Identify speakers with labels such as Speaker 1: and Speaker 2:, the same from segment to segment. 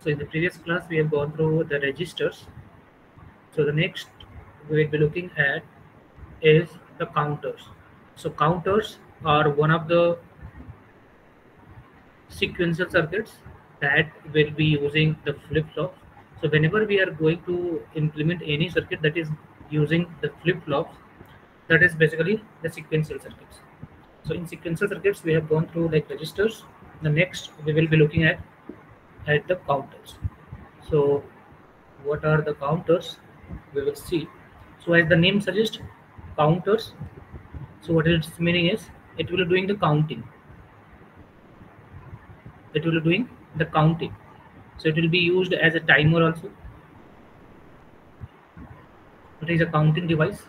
Speaker 1: So in the previous class, we have gone through the registers. So the next we will be looking at is the counters. So counters are one of the sequential circuits that will be using the flip-flop. So whenever we are going to implement any circuit that is using the flip-flops, that is basically the sequential circuits. So in sequential circuits, we have gone through like registers. The next we will be looking at at the counters so what are the counters we will see so as the name suggests counters so what its meaning is it will be doing the counting it will be doing the counting so it will be used as a timer also it is a counting device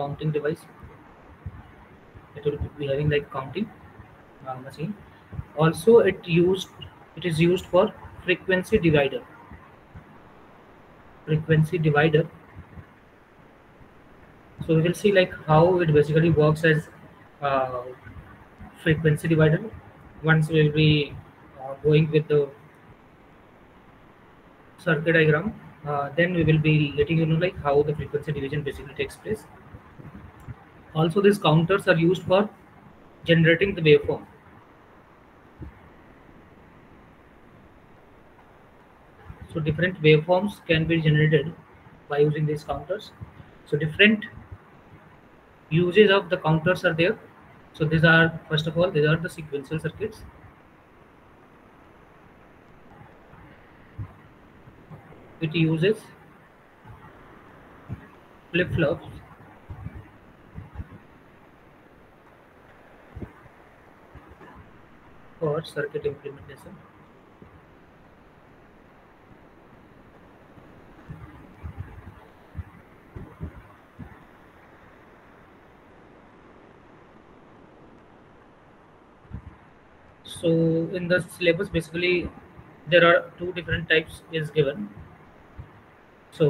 Speaker 1: counting device it will be having like counting uh, machine also it used it is used for frequency divider frequency divider so we will see like how it basically works as uh, frequency divider once we will be uh, going with the circuit diagram uh, then we will be letting you know like how the frequency division basically takes place also these counters are used for generating the waveform So different waveforms can be generated by using these counters. So different uses of the counters are there. So these are, first of all, these are the sequential circuits. It uses flip-flops for circuit implementation. so in the syllabus basically there are two different types is given so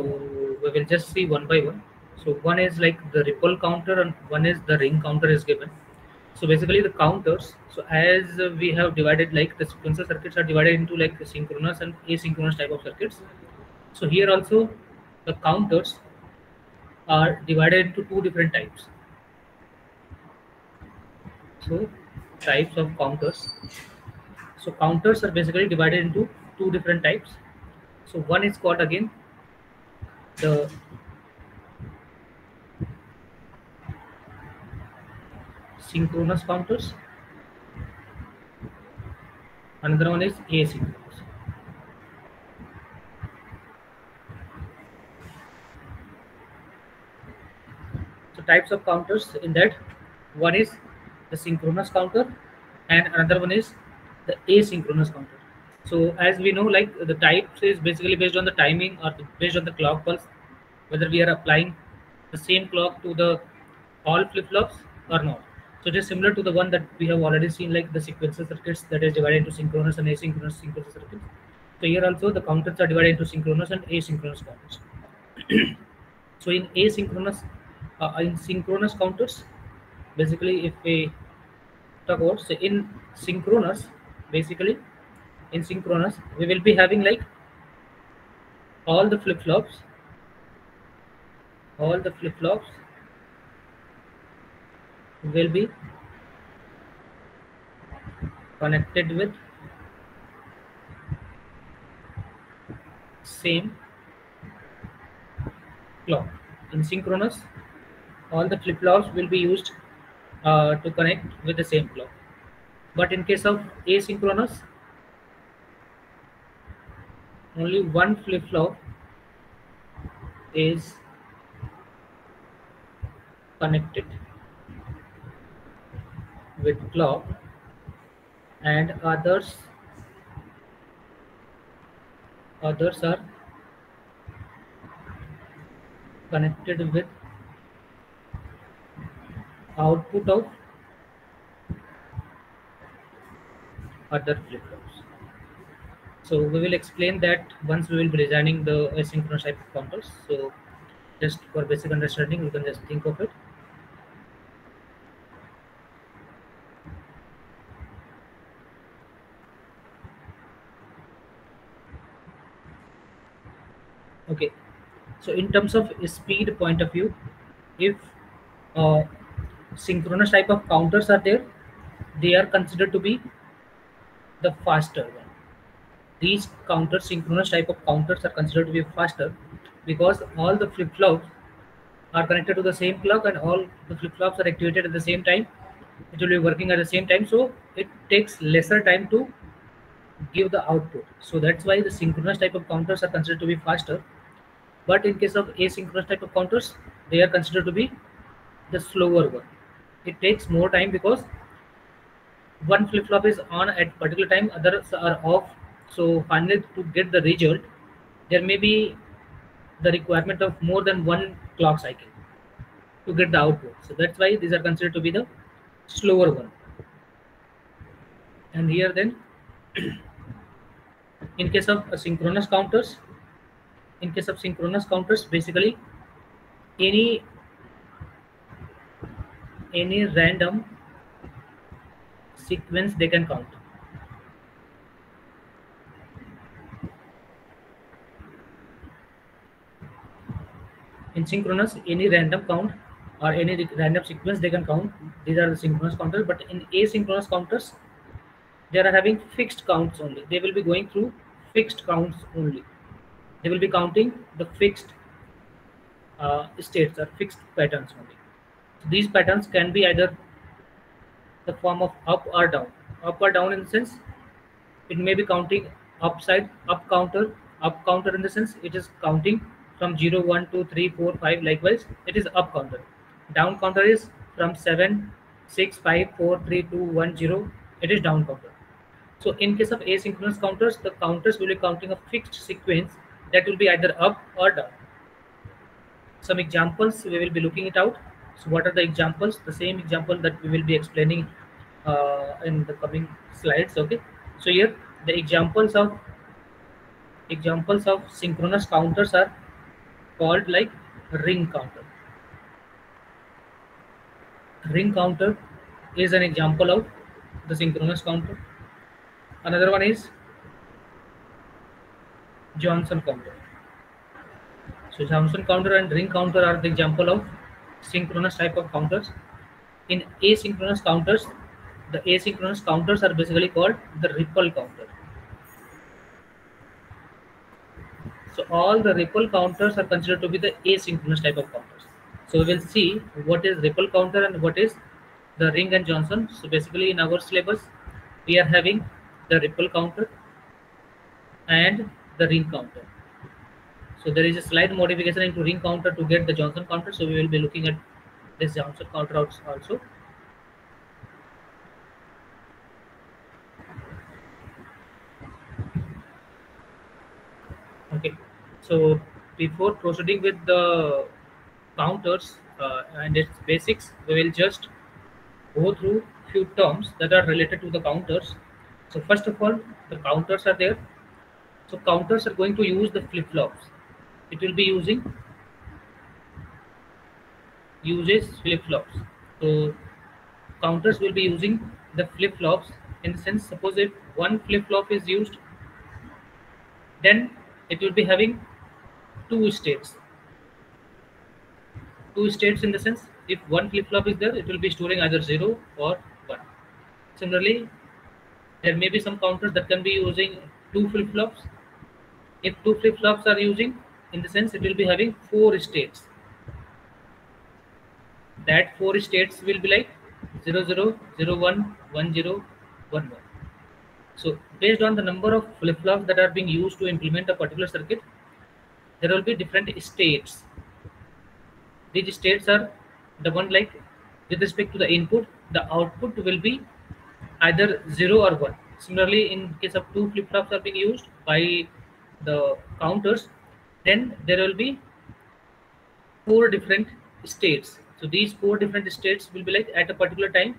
Speaker 1: we will just see one by one so one is like the ripple counter and one is the ring counter is given so basically the counters so as we have divided like the sequential circuits are divided into like synchronous and asynchronous type of circuits so here also the counters are divided into two different types so types of counters. So counters are basically divided into two different types. So one is called again the synchronous counters. Another one is asynchronous. So types of counters in that one is the synchronous counter and another one is the asynchronous counter so as we know like the types is basically based on the timing or based on the clock pulse whether we are applying the same clock to the all flip-flops or not so just similar to the one that we have already seen like the sequential circuits that is divided into synchronous and asynchronous sequential circuits so here also the counters are divided into synchronous and asynchronous counters so in asynchronous uh, in synchronous counters basically if we talk about so in synchronous basically in synchronous we will be having like all the flip-flops all the flip-flops will be connected with same clock in synchronous all the flip-flops will be used uh, to connect with the same clock. But in case of asynchronous, only one flip-flop is connected with clock and others others are connected with output of other flip-flops. So we will explain that once we will be designing the asynchronous type of counters. So just for basic understanding, we can just think of it. Okay, so in terms of speed point of view, if uh, synchronous type of counters are there, they are considered to be the faster one. These counters, synchronous type of counters are considered to be faster because all the flip-flops are connected to the same clock and all the flip-flops are activated at the same time. It will be working at the same time. So it takes lesser time to give the output. So that's why the synchronous type of counters are considered to be faster. But in case of asynchronous type of counters, they are considered to be the slower one it takes more time because one flip-flop is on at particular time others are off so finally to get the result there may be the requirement of more than one clock cycle to get the output so that's why these are considered to be the slower one and here then in case of synchronous counters in case of synchronous counters basically any any random sequence they can count. In synchronous, any random count or any random sequence they can count. These are the synchronous counters, but in asynchronous counters, they are having fixed counts only. They will be going through fixed counts only. They will be counting the fixed uh, states or fixed patterns only. These patterns can be either the form of up or down. Up or down in the sense it may be counting upside, up counter, up counter in the sense it is counting from 0, 1, 2, 3, 4, 5. Likewise, it is up counter. Down counter is from 7, 6, 5, 4, 3, 2, 1, 0. It is down counter. So in case of asynchronous counters, the counters will be counting a fixed sequence that will be either up or down. Some examples we will be looking it out. So what are the examples? The same example that we will be explaining uh, in the coming slides. Okay. So here the examples of examples of synchronous counters are called like ring counter. Ring counter is an example of the synchronous counter. Another one is Johnson counter. So Johnson counter and ring counter are the example of synchronous type of counters. In asynchronous counters, the asynchronous counters are basically called the ripple counter. So all the ripple counters are considered to be the asynchronous type of counters. So we will see what is ripple counter and what is the ring and Johnson. So basically in our syllabus, we are having the ripple counter and the ring counter. So there is a slight modification into ring counter to get the Johnson counter. So we will be looking at this Johnson counter also. Okay, so before proceeding with the counters uh, and its basics, we will just go through few terms that are related to the counters. So first of all, the counters are there. So counters are going to use the flip-flops it will be using uses flip-flops so counters will be using the flip-flops in the sense suppose if one flip-flop is used then it will be having two states two states in the sense if one flip-flop is there it will be storing either 0 or 1 similarly there may be some counters that can be using two flip-flops if two flip-flops are using in the sense it will be having four states that four states will be like 0 0 0 1 1 0 1 1 so based on the number of flip-flops that are being used to implement a particular circuit there will be different states these states are the one like with respect to the input the output will be either 0 or 1 similarly in case of two flip-flops are being used by the counters then there will be four different states so these four different states will be like at a particular time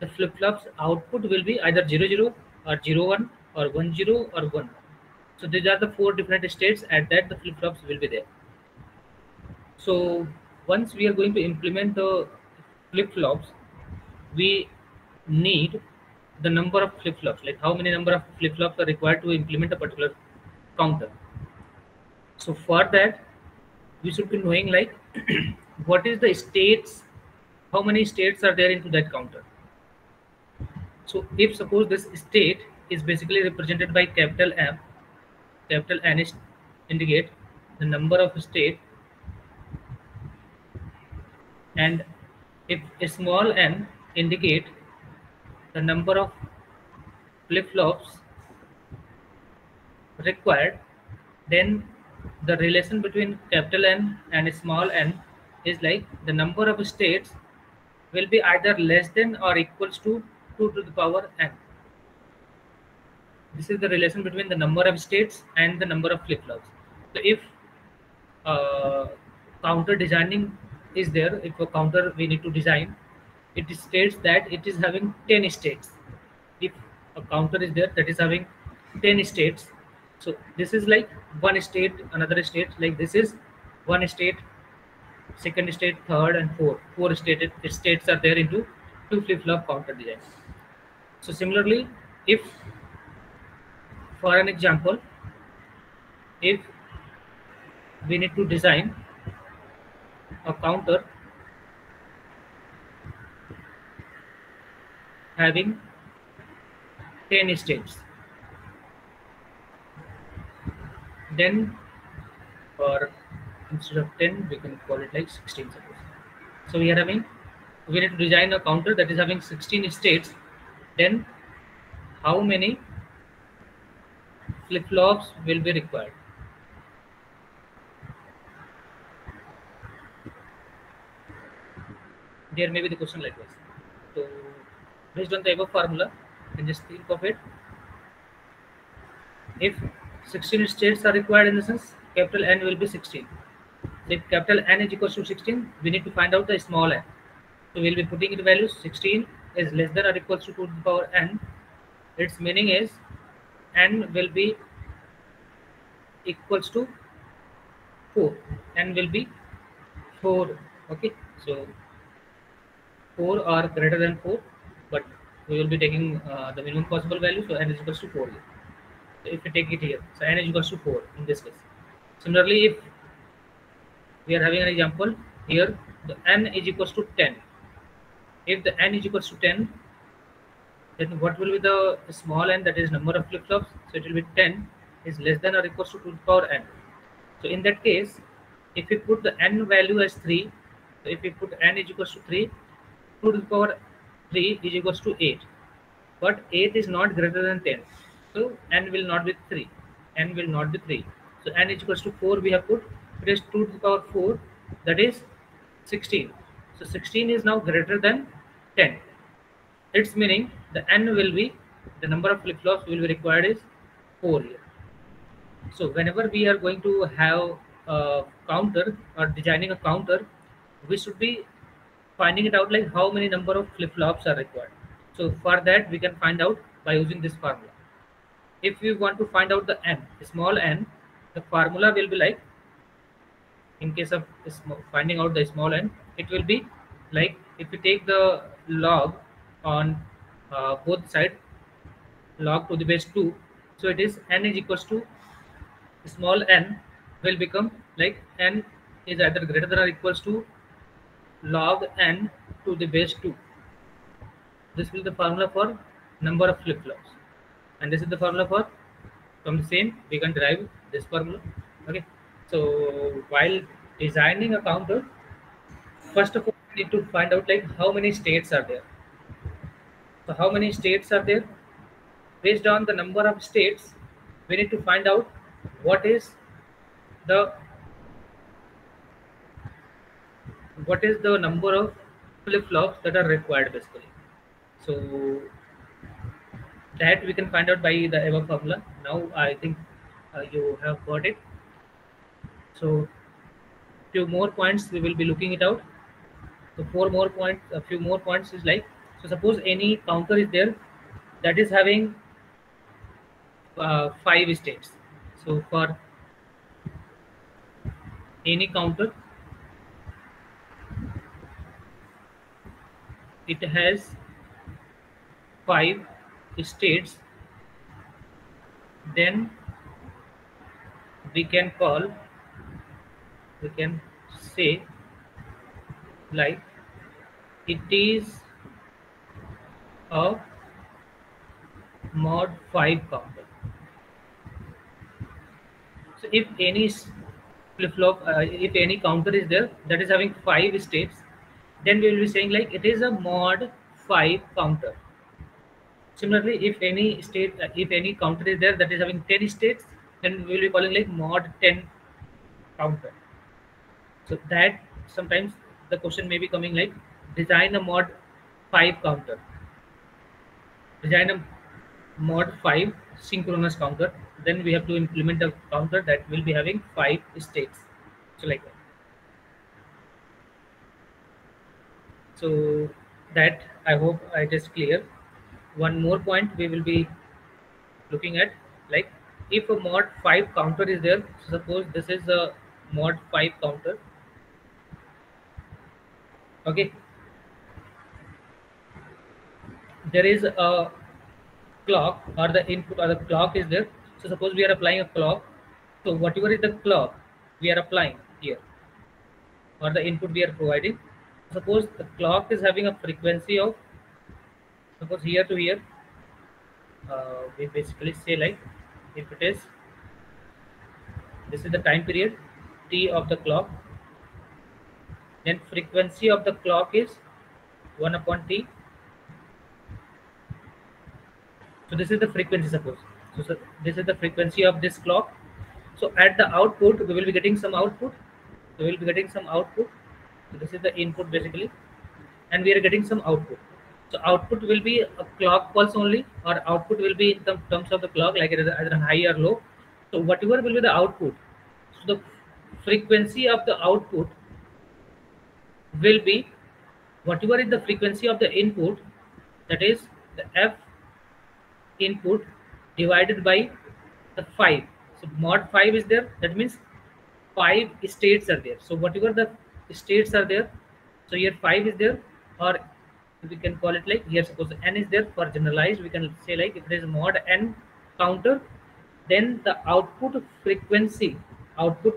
Speaker 1: the flip-flops output will be either 0 0 or 0 1 or 1 0 or 1 so these are the four different states at that the flip-flops will be there so once we are going to implement the flip-flops we need the number of flip-flops like how many number of flip-flops are required to implement a particular counter so for that, we should be knowing like what is the states, how many states are there into that counter. So if suppose this state is basically represented by capital M, capital N is indicate the number of state and if small n indicate the number of flip-flops required then the relation between capital N and small n is like the number of states will be either less than or equals to 2 to the power n. This is the relation between the number of states and the number of flip-flops. So if uh, counter designing is there, if a counter we need to design, it states that it is having 10 states. If a counter is there that is having 10 states, so this is like one state, another state, like this is one state, second state, third, and fourth. Four stated states are there into two flip-flop counter design. So similarly, if for an example, if we need to design a counter having 10 states then or instead of 10 we can call it like 16 suppose so we are having we need to design a counter that is having 16 states then how many flip-flops will be required there may be the question this. so based on the above formula and just think of it if 16 states are required in the sense capital N will be 16. So if capital N is equal to 16, we need to find out the small n. So we'll be putting the values 16 is less than or equal to 2 to the power n. Its meaning is n will be equals to 4. n will be 4. Okay, so 4 or greater than 4, but we will be taking uh, the minimum possible value, so n is equal to 4 if you take it here so n is equals to 4 in this case similarly if we are having an example here the n is equals to 10 if the n is equals to 10 then what will be the small n that is number of flip-flops so it will be 10 is less than or equals to 2 to the power n so in that case if we put the n value as 3 so if we put n is equals to 3 2 to the power 3 is equals to 8 but 8 is not greater than 10 so n will not be 3. n will not be 3. So n is equals to 4 we have put. It is 2 to the power 4 that is 16. So 16 is now greater than 10. Its meaning the n will be the number of flip-flops will be required is 4 here. So whenever we are going to have a counter or designing a counter, we should be finding it out like how many number of flip-flops are required. So for that we can find out by using this formula if we want to find out the n small n the formula will be like in case of finding out the small n it will be like if you take the log on uh, both side log to the base 2 so it is n is equals to small n will become like n is either greater than or equals to log n to the base 2 this will be the formula for number of flip-flops and this is the formula for from the same we can derive this formula okay so while designing a counter first of all we need to find out like how many states are there so how many states are there based on the number of states we need to find out what is the what is the number of flip-flops that are required basically so that we can find out by the above formula. Now I think uh, you have got it. So few more points we will be looking it out. So four more points, a few more points is like, so suppose any counter is there that is having uh, five states. So for any counter, it has five states then we can call we can say like it is a mod 5 counter so if any flip-flop uh, if any counter is there that is having five states then we will be saying like it is a mod 5 counter Similarly, if any state, uh, if any counter is there that is having 10 states, then we will be calling like mod 10 counter. So that sometimes the question may be coming like design a mod 5 counter. Design a mod 5 synchronous counter. Then we have to implement a counter that will be having 5 states. So like that. So that I hope it is clear one more point we will be looking at like if a mod 5 counter is there suppose this is a mod 5 counter okay there is a clock or the input or the clock is there so suppose we are applying a clock so whatever is the clock we are applying here or the input we are providing suppose the clock is having a frequency of suppose here to here uh, we basically say like if it is this is the time period t of the clock then frequency of the clock is 1 upon t so this is the frequency suppose so, so this is the frequency of this clock so at the output we will be getting some output we will be getting some output so this is the input basically and we are getting some output so output will be a clock pulse only, or output will be in terms of the clock, like either high or low. So whatever will be the output, so the frequency of the output will be whatever is the frequency of the input, that is the F input divided by the 5. So mod 5 is there, that means 5 states are there. So whatever the states are there, so here 5 is there, or we can call it like here suppose n is there for generalized we can say like if it is mod n counter then the output frequency output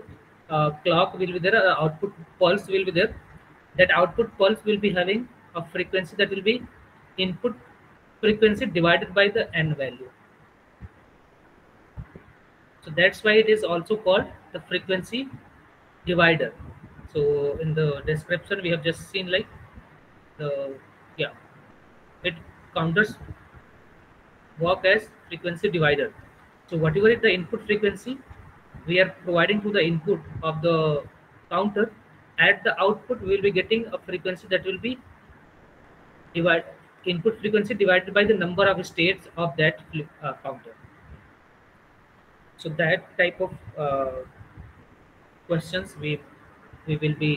Speaker 1: uh, clock will be there uh, output pulse will be there that output pulse will be having a frequency that will be input frequency divided by the n value so that's why it is also called the frequency divider so in the description we have just seen like the it counters work as frequency divider. So whatever is the input frequency, we are providing to the input of the counter. At the output, we will be getting a frequency that will be divide input frequency divided by the number of states of that uh, counter. So that type of uh, questions we we will be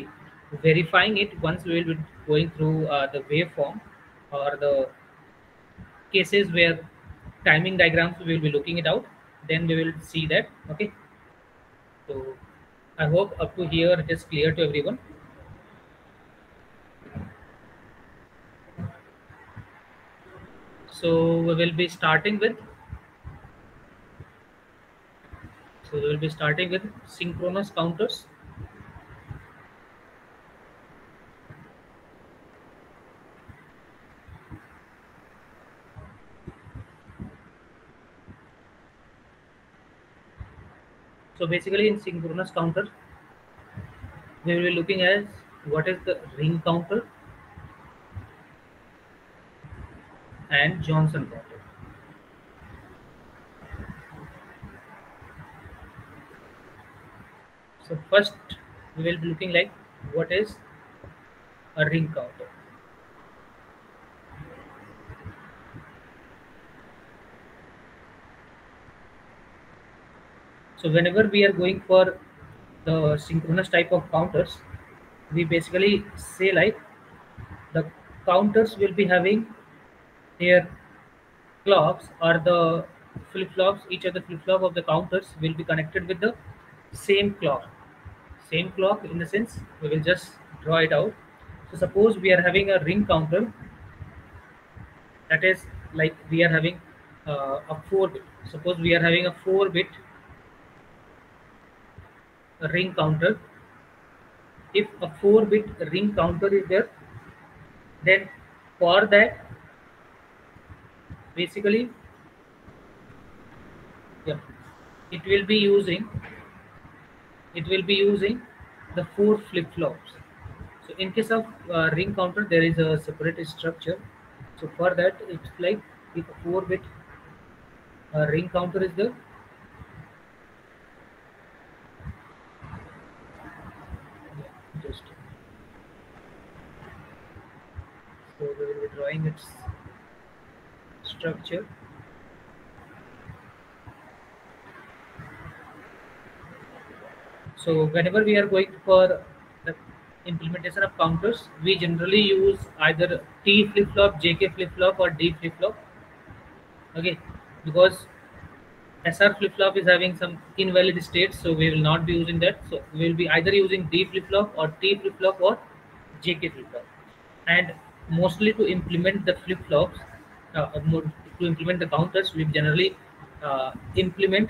Speaker 1: verifying it once we will be going through uh, the waveform or the cases where timing diagrams we will be looking it out then we will see that okay so i hope up to here it is clear to everyone so we will be starting with so we will be starting with synchronous counters So basically in synchronous counter, we will be looking at what is the ring counter and Johnson counter. So first we will be looking like what is a ring counter. So whenever we are going for the synchronous type of counters, we basically say like the counters will be having their clocks or the flip-flops, each of the flip-flop of the counters will be connected with the same clock. Same clock in the sense we will just draw it out. So suppose we are having a ring counter that is like we are having uh, a 4 bit. Suppose we are having a 4 bit ring counter. If a 4-bit ring counter is there, then for that, basically, yeah, it will be using, it will be using the four flip-flops. So in case of uh, ring counter, there is a separate structure. So for that, it's like if a 4-bit uh, ring counter is there, drawing its structure. So whenever we are going for the implementation of counters, we generally use either T flip-flop, JK flip-flop or D flip-flop. Okay, because SR flip-flop is having some invalid states, so we will not be using that. So we will be either using D flip-flop or T flip-flop or JK flip-flop. And mostly to implement the flip-flops, uh, uh, to implement the counters, we generally uh, implement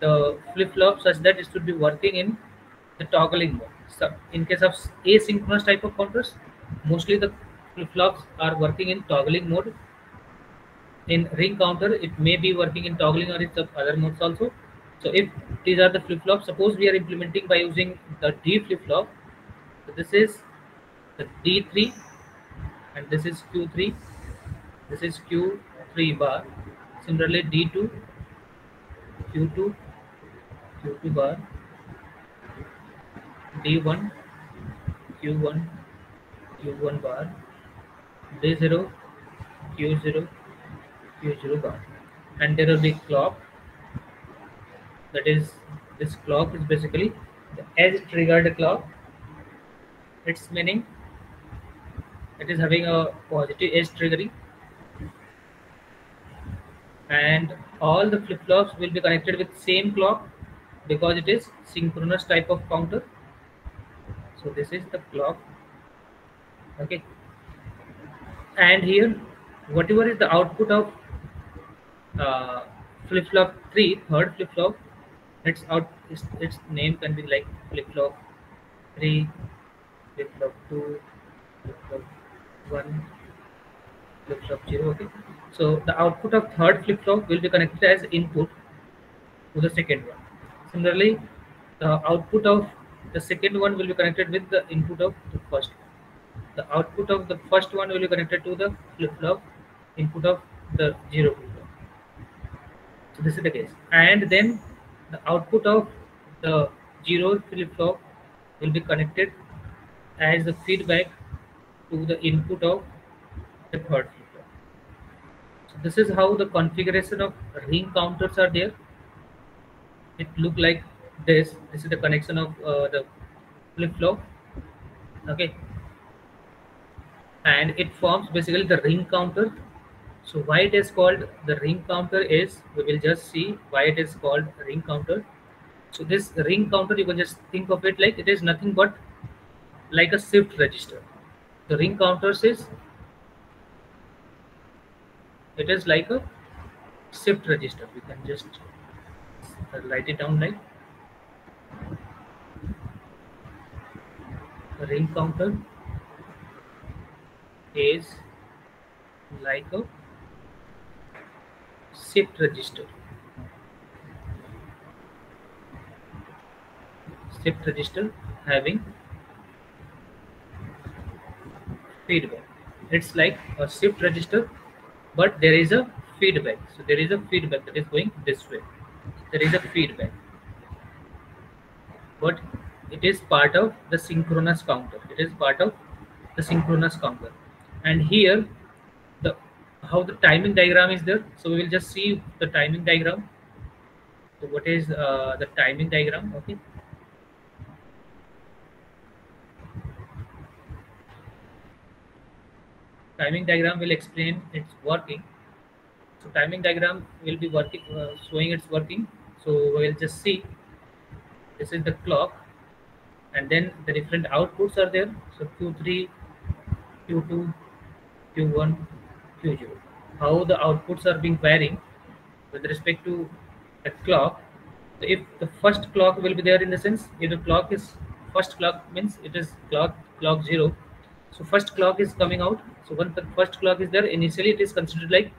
Speaker 1: the flip-flop such that it should be working in the toggling mode. So in case of asynchronous type of counters, mostly the flip-flops are working in toggling mode. In ring counter, it may be working in toggling or in other modes also. So if these are the flip-flops, suppose we are implementing by using the D flip-flop. So this is the D3 and this is q3 this is q3 bar similarly d2 q2 q2 bar d1 q1 q1 bar d0 q0 q0 bar and there will be clock that is this clock is basically the edge triggered clock its meaning it is having a positive edge triggering and all the flip-flops will be connected with same clock because it is synchronous type of counter so this is the clock okay and here whatever is the output of uh, flip-flop 3 third flip-flop its out its, its name can be like flip-flop 3 flip-flop 2 flip-flop one flip-flop 0 okay so the output of third flip-flop will be connected as input to the second one similarly the output of the second one will be connected with the input of the first one. the output of the first one will be connected to the flip-flop input of the zero flip-flop so this is the case and then the output of the zero flip-flop will be connected as the feedback to the input of the third flip flip-flop. So this is how the configuration of ring counters are there. It look like this. This is the connection of uh, the flip-flop. Okay. And it forms basically the ring counter. So why it is called the ring counter is, we will just see why it is called ring counter. So this ring counter, you can just think of it like it is nothing but like a shift register the ring counters is it is like a shift register we can just uh, write it down like ring counter is like a shift register shift register having feedback it's like a shift register but there is a feedback so there is a feedback that is going this way there is a feedback but it is part of the synchronous counter it is part of the synchronous counter and here the how the timing diagram is there so we will just see the timing diagram so what is uh, the timing diagram okay timing diagram will explain its working. So timing diagram will be working, uh, showing its working. So we'll just see. This is the clock, and then the different outputs are there. So Q3, Q2, Q1, Q0. How the outputs are being varying with respect to the clock. So if the first clock will be there in the sense, if the clock is first clock means it is clock clock zero so first clock is coming out so when the first clock is there initially it is considered like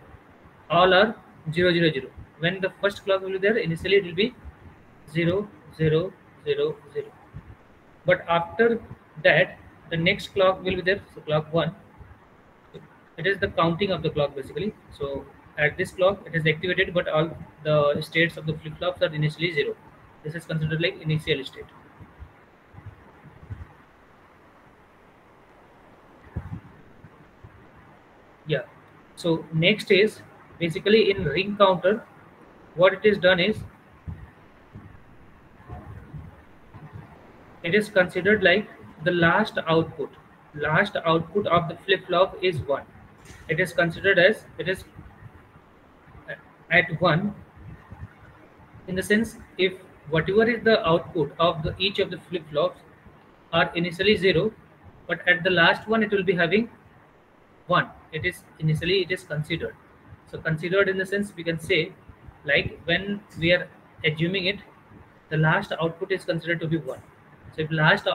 Speaker 1: all are 0 0 0 when the first clock will be there initially it will be 0 0 0 0 but after that the next clock will be there so clock 1 it is the counting of the clock basically so at this clock it is activated but all the states of the flip-flops are initially 0 this is considered like initial state yeah so next is basically in ring counter what it is done is it is considered like the last output last output of the flip-flop is 1 it is considered as it is at 1 in the sense if whatever is the output of the each of the flip-flops are initially 0 but at the last one it will be having one it is initially it is considered so considered in the sense we can say like when we are assuming it the last output is considered to be one so if last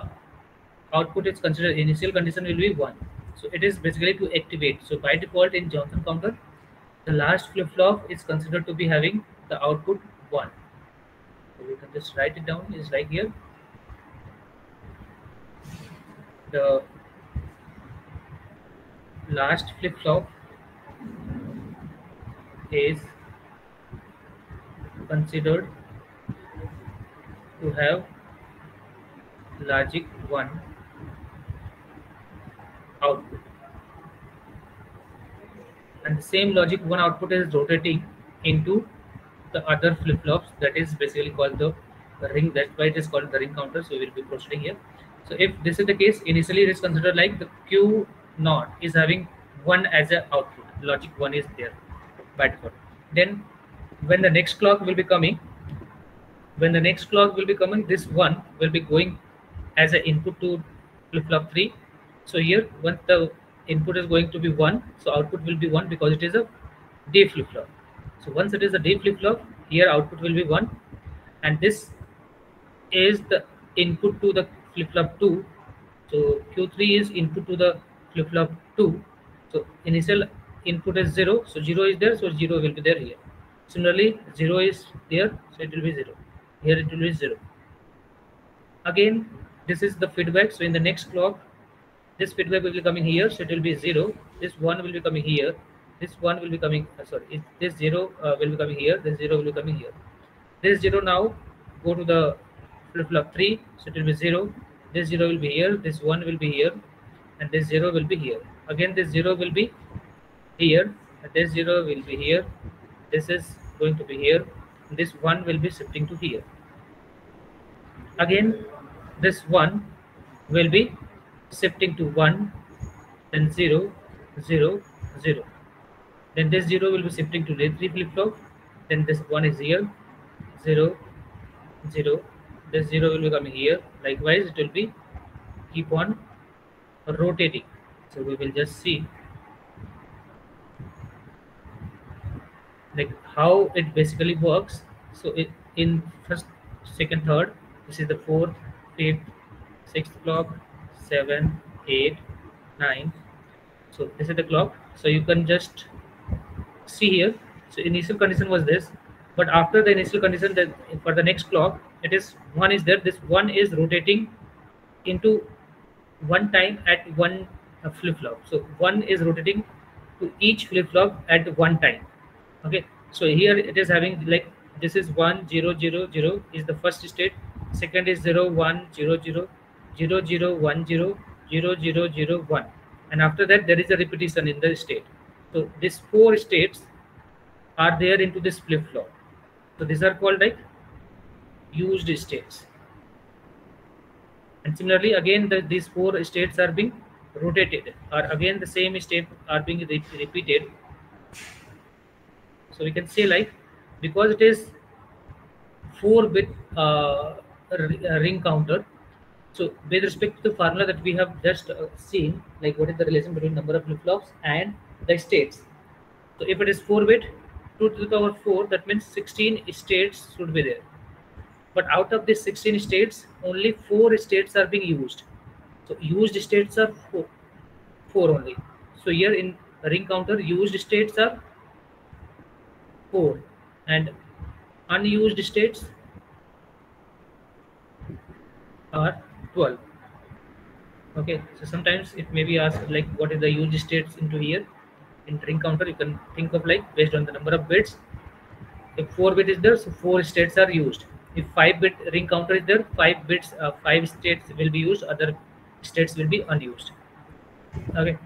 Speaker 1: output is considered initial condition will be one so it is basically to activate so by default in johnson counter the last flip-flop is considered to be having the output one so we can just write it down is like here the last flip-flop is considered to have logic 1 output and the same logic 1 output is rotating into the other flip-flops that is basically called the ring that's why it is called the ring counter so we will be proceeding here so if this is the case initially it is considered like the q not is having one as an output logic one is there bad code then when the next clock will be coming when the next clock will be coming this one will be going as an input to flip-flop 3 so here once the input is going to be 1 so output will be 1 because it is a flip-flop so once it is a flip-flop here output will be 1 and this is the input to the flip-flop 2 so q3 is input to the flip-flop 2. So initial input is 0. So 0 is there. So 0 will be there here. Similarly, 0 is there. So it will be 0. Here it will be 0. Again, this is the feedback. So in the next clock, this feedback will be coming here. So it will be 0. This 1 will be coming here. This 1 will be coming. Uh, sorry, this 0 uh, will be coming here. This 0 will be coming here. This 0 now go to the flip-flop 3. So it will be 0. This 0 will be here. This 1 will be here and this 0 will be here again this 0 will be here this 0 will be here this is going to be here this 1 will be shifting to here again this 1 will be shifting to 1 then zero, zero, zero. then this 0 will be shifting to the 3 flip-flop then this 1 is here zero zero this 0 will be coming here likewise it will be keep on rotating so we will just see like how it basically works so it, in first second third this is the fourth fifth sixth clock seven eight nine so this is the clock so you can just see here so initial condition was this but after the initial condition that for the next clock it is one is there this one is rotating into one time at one uh, flip flop. So one is rotating to each flip flop at one time. Okay. So here it is having like this is one zero zero zero is the first state. Second is zero one zero zero zero zero one zero zero zero zero one. And after that there is a repetition in the state. So these four states are there into this flip flop. So these are called like used states. And similarly, again, the, these four states are being rotated, or again, the same state are being re repeated. So we can say like, because it is 4-bit uh, uh, ring counter, so with respect to the formula that we have just uh, seen, like what is the relation between number of flip-flops and the states. So if it is 4-bit, 2 to the power 4, that means 16 states should be there but out of these 16 states only four states are being used so used states are four, four only so here in ring counter used states are four and unused states are 12 okay so sometimes it may be asked like what is the used states into here in ring counter you can think of like based on the number of bits if four bit is there so four states are used if five bit ring counter is there five bits uh, five states will be used other states will be unused okay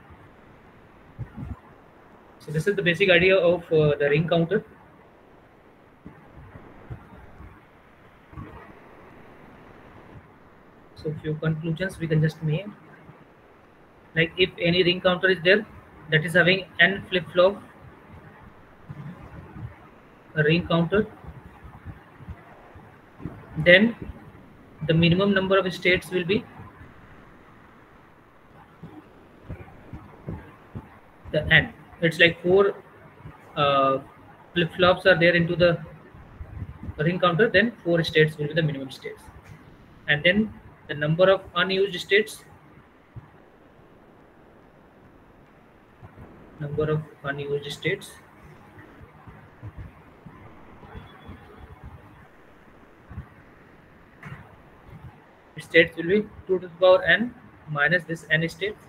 Speaker 1: so this is the basic idea of uh, the ring counter so few conclusions we can just make like if any ring counter is there that is having n flip-flop ring counter then the minimum number of states will be the n. It's like four uh, flip-flops are there into the ring counter, then four states will be the minimum states. And then the number of unused states, number of unused states states will be 2 to the power n minus this n states.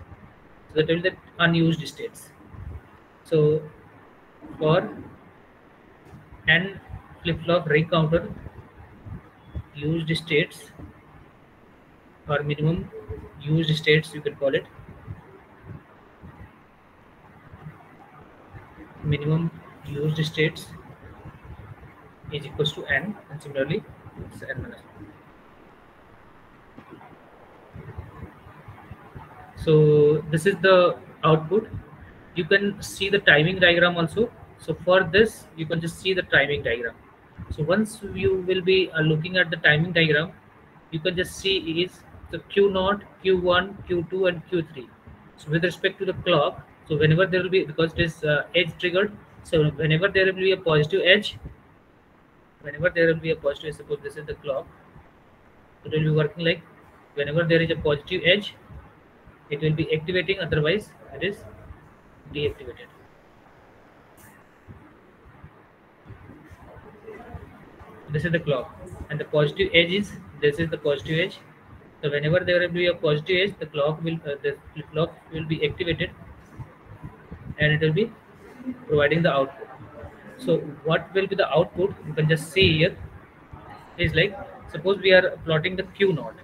Speaker 1: So that will be the unused states. So for n flip-flop ring counter used states or minimum used states you can call it minimum used states is equals to n and similarly it's n minus 1 So this is the output. You can see the timing diagram also. So for this, you can just see the timing diagram. So once you will be uh, looking at the timing diagram, you can just see is the Q0, Q1, Q2 and Q3. So with respect to the clock, so whenever there will be, because it is uh, edge triggered, so whenever there will be a positive edge, whenever there will be a positive, suppose this is the clock, it will be working like whenever there is a positive edge, it will be activating otherwise it is deactivated this is the clock and the positive edge is this is the positive edge so whenever there will be a positive edge the clock will uh, the clock will be activated and it will be providing the output so what will be the output you can just see here is like suppose we are plotting the q naught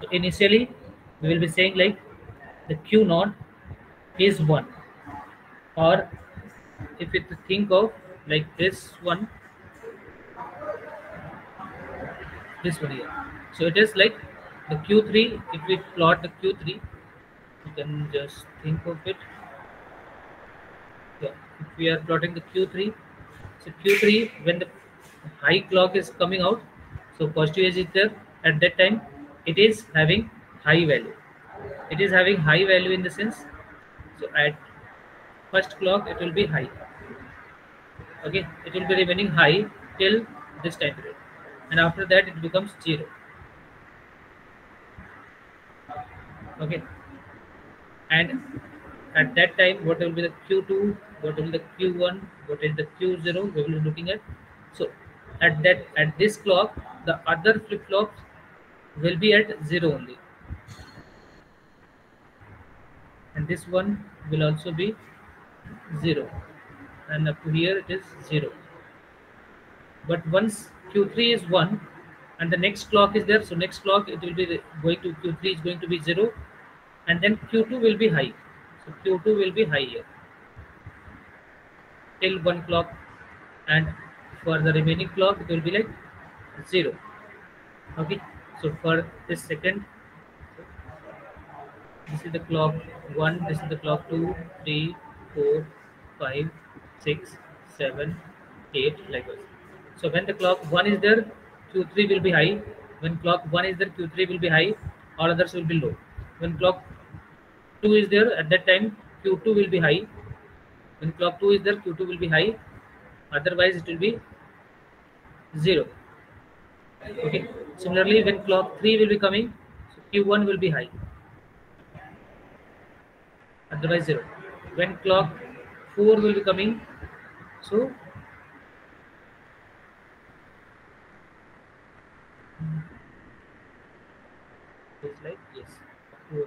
Speaker 1: so initially we will be saying like the q naught is 1 or if you think of like this one this one here so it is like the q3 if we plot the q3 you can just think of it yeah if we are plotting the q3 so q3 when the high clock is coming out so positive edge is there at that time it is having high value it is having high value in the sense so at first clock it will be high okay it will be remaining high till this time period and after that it becomes zero okay and at that time what will be the q2 what will be the q1 what is the q0 we will be looking at so at that at this clock the other flip flops will be at zero only and this one will also be 0 and up to here it is 0 but once q3 is 1 and the next clock is there so next clock it will be going to q3 is going to be 0 and then q2 will be high so q2 will be high here till 1 clock and for the remaining clock it will be like 0 okay so for this second this is the clock 1 this is the clock two, three, four, five, six, seven, eight like this. so when the clock 1 is there q3 will be high when clock 1 is there q3 will be high all others will be low when clock 2 is there at that time q2 will be high when clock 2 is there q2 will be high otherwise it will be 0 okay similarly when clock 3 will be coming so q1 will be high otherwise 0 when clock 4 will be coming so it's like yes four.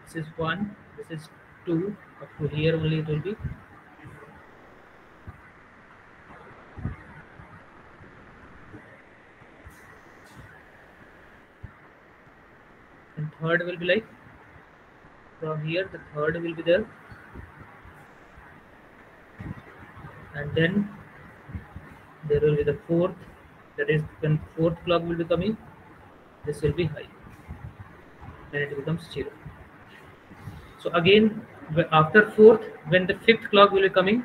Speaker 1: this is 1 this is 2 up to here only it will be and third will be like from here the third will be there and then there will be the fourth that is when fourth clock will be coming this will be high then it becomes zero so again after fourth when the fifth clock will be coming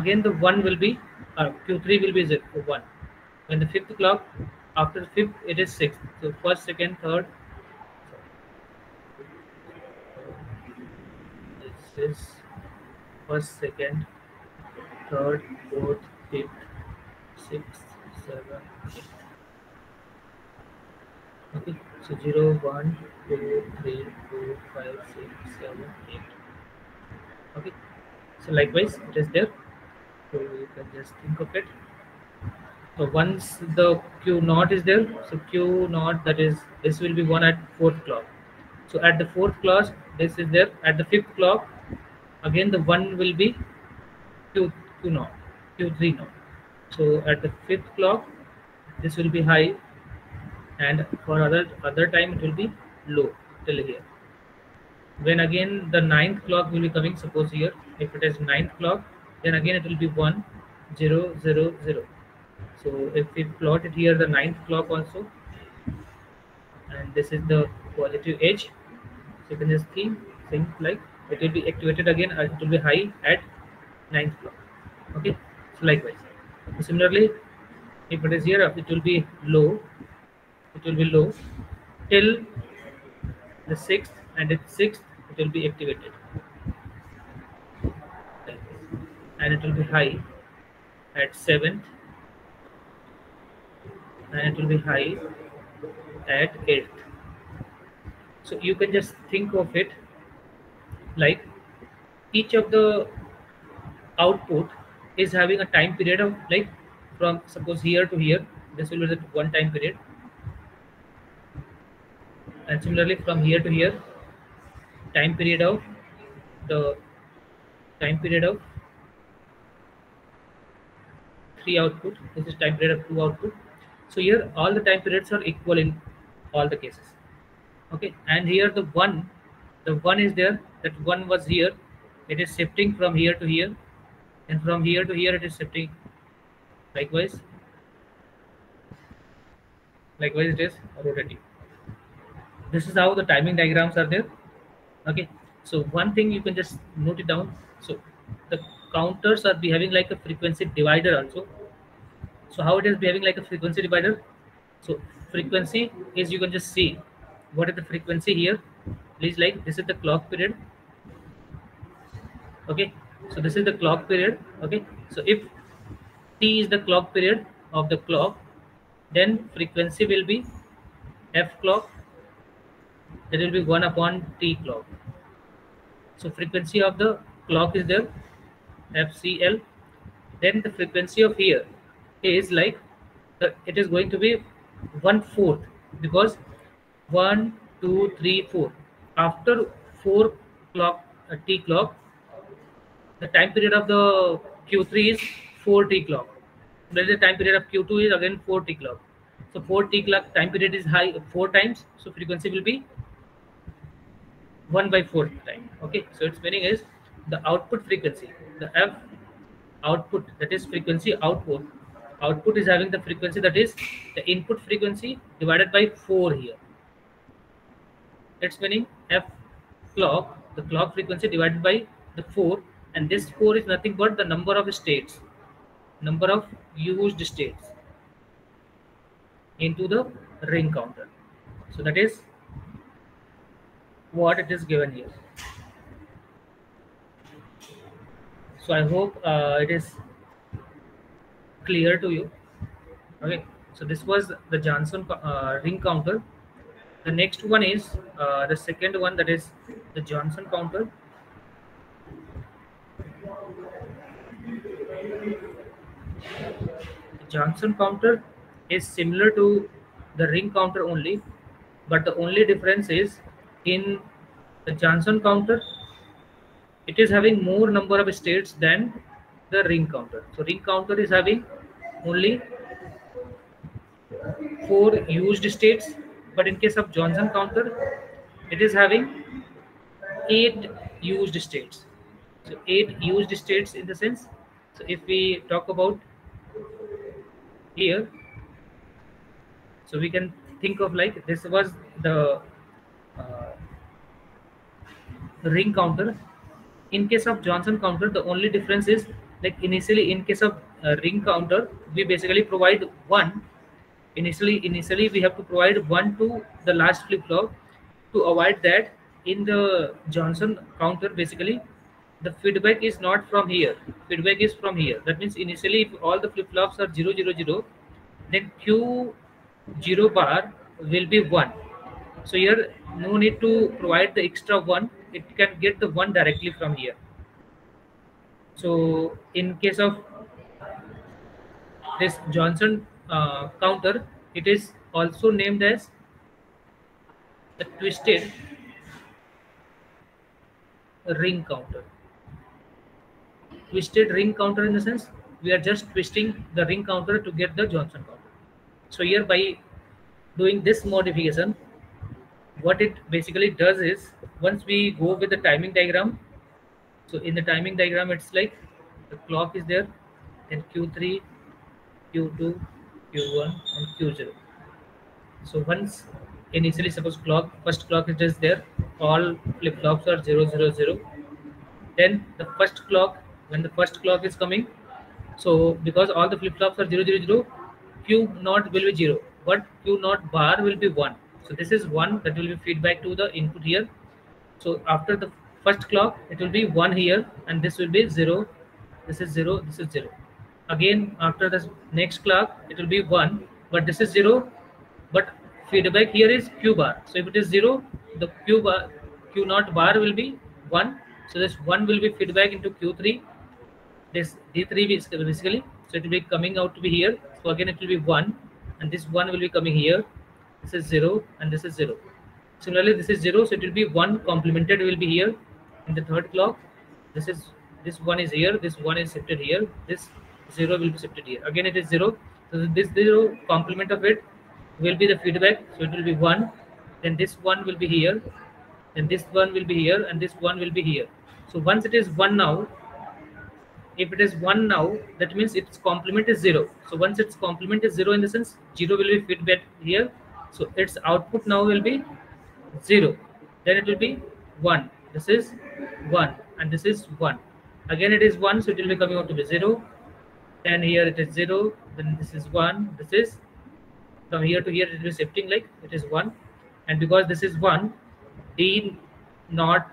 Speaker 1: again the one will be uh, q3 will be zero, one when the fifth clock after fifth it is sixth so first second third classes first, second, third, fourth, fifth, sixth, seven, eighth Okay, so 0, 1, 2, 3, 4, 5, 6, 7, 8. Okay, so likewise, it is there. So you can just think of it. So once the Q naught is there, so Q naught that is this will be one at fourth clock. So at the fourth clock, this is there. At the fifth clock, again the 1 will be q, q naught q3 naught so at the fifth clock this will be high and for other other time it will be low till here when again the ninth clock will be coming suppose here if it is ninth clock then again it will be one, zero, zero, zero. so if we plot it here the ninth clock also and this is the positive edge so you can just see things like it will be activated again uh, it will be high at ninth clock okay so likewise similarly if it is here uh, it will be low it will be low till the 6th and at 6th it will be activated and it will be high at 7th and it will be high at 8th so you can just think of it like each of the output is having a time period of like from suppose here to here this will be the one time period and similarly from here to here time period of the time period of three output this is time period of two output so here all the time periods are equal in all the cases okay and here the one the one is there that one was here it is shifting from here to here and from here to here it is shifting likewise likewise it is rotating this is how the timing diagrams are there okay so one thing you can just note it down so the counters are behaving like a frequency divider also so how it is behaving like a frequency divider so frequency is you can just see what is the frequency here please like this is the clock period okay so this is the clock period okay so if t is the clock period of the clock then frequency will be f clock it will be 1 upon t clock so frequency of the clock is there fcl then the frequency of here is like uh, it is going to be one fourth because one two three four after 4 clock uh, t clock the time period of the q3 is 4 t clock then the time period of q2 is again 4 t clock so 4 t clock time period is high four times so frequency will be 1 by 4 time okay so its meaning is the output frequency the f output that is frequency output output is having the frequency that is the input frequency divided by 4 here its meaning f clock, the clock frequency divided by the 4 and this 4 is nothing but the number of states, number of used states into the ring counter. So that is what it is given here. So I hope uh, it is clear to you. Okay. So this was the Johnson uh, ring counter the next one is uh, the second one that is the johnson counter the johnson counter is similar to the ring counter only but the only difference is in the johnson counter it is having more number of states than the ring counter so ring counter is having only four used states but in case of Johnson counter, it is having eight used states. So eight used states in the sense. So if we talk about here, so we can think of like this was the uh, ring counter. In case of Johnson counter, the only difference is like initially in case of uh, ring counter, we basically provide one initially initially we have to provide one to the last flip-flop to avoid that in the Johnson counter basically the feedback is not from here feedback is from here that means initially if all the flip-flops are 0 0 0 then q 0 bar will be 1 so here no need to provide the extra 1 it can get the 1 directly from here so in case of this Johnson uh, counter it is also named as the twisted ring counter twisted ring counter in the sense we are just twisting the ring counter to get the johnson counter so here by doing this modification what it basically does is once we go with the timing diagram so in the timing diagram it's like the clock is there then q3 q2 q1 and q0 so once initially suppose clock first clock it is there all flip flops are 0 0 0 then the first clock when the first clock is coming so because all the flip flops are 0 0 0 q not will be 0 but q not bar will be 1 so this is 1 that will be feedback to the input here so after the first clock it will be 1 here and this will be 0 this is 0 this is 0 again after the next clock it will be 1 but this is 0 but feedback here is q bar so if it is 0 the q bar q naught bar will be 1 so this 1 will be feedback into q3 this d3 is basically so it will be coming out to be here so again it will be 1 and this 1 will be coming here this is 0 and this is 0 similarly this is 0 so it will be 1 complemented will be here in the third clock this is this one is here this one is shifted here this 0 will be shifted here again it is 0 so this 0 complement of it will be the feedback so it will be 1 then this 1 will be here then this 1 will be here and this 1 will be here so once it is 1 now if it is 1 now that means its complement is 0 so once its complement is 0 in the sense 0 will be feedback here so its output now will be 0 then it will be 1 this is 1 and this is 1 again it is 1 so it will be coming out to be 0 then here it is 0 then this is 1 this is from here to here it is shifting like it is 1 and because this is 1 d naught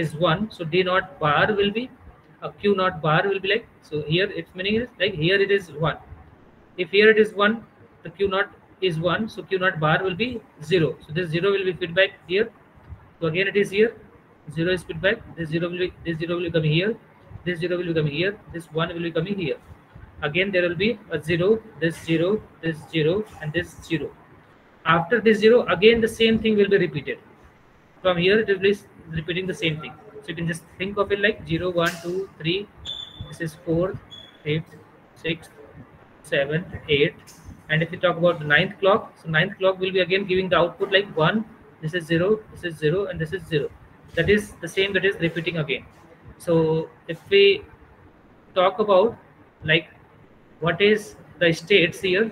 Speaker 1: is 1 so d naught bar will be a uh, q naught bar will be like so here its meaning is like here it is 1 if here it is 1 the q naught is 1 so q naught bar will be 0 so this 0 will be feedback here so again it is here 0 is feedback this 0 will be this 0 will be coming here this 0 will be coming here this 1 will be coming here again there will be a 0 this 0 this 0 and this 0 after this 0 again the same thing will be repeated from here it will be repeating the same thing so you can just think of it like 0 1 2 3 this is 4th and if we talk about the ninth clock so ninth clock will be again giving the output like 1 this is 0 this is 0 and this is 0 that is the same that is repeating again so if we talk about like what is the states here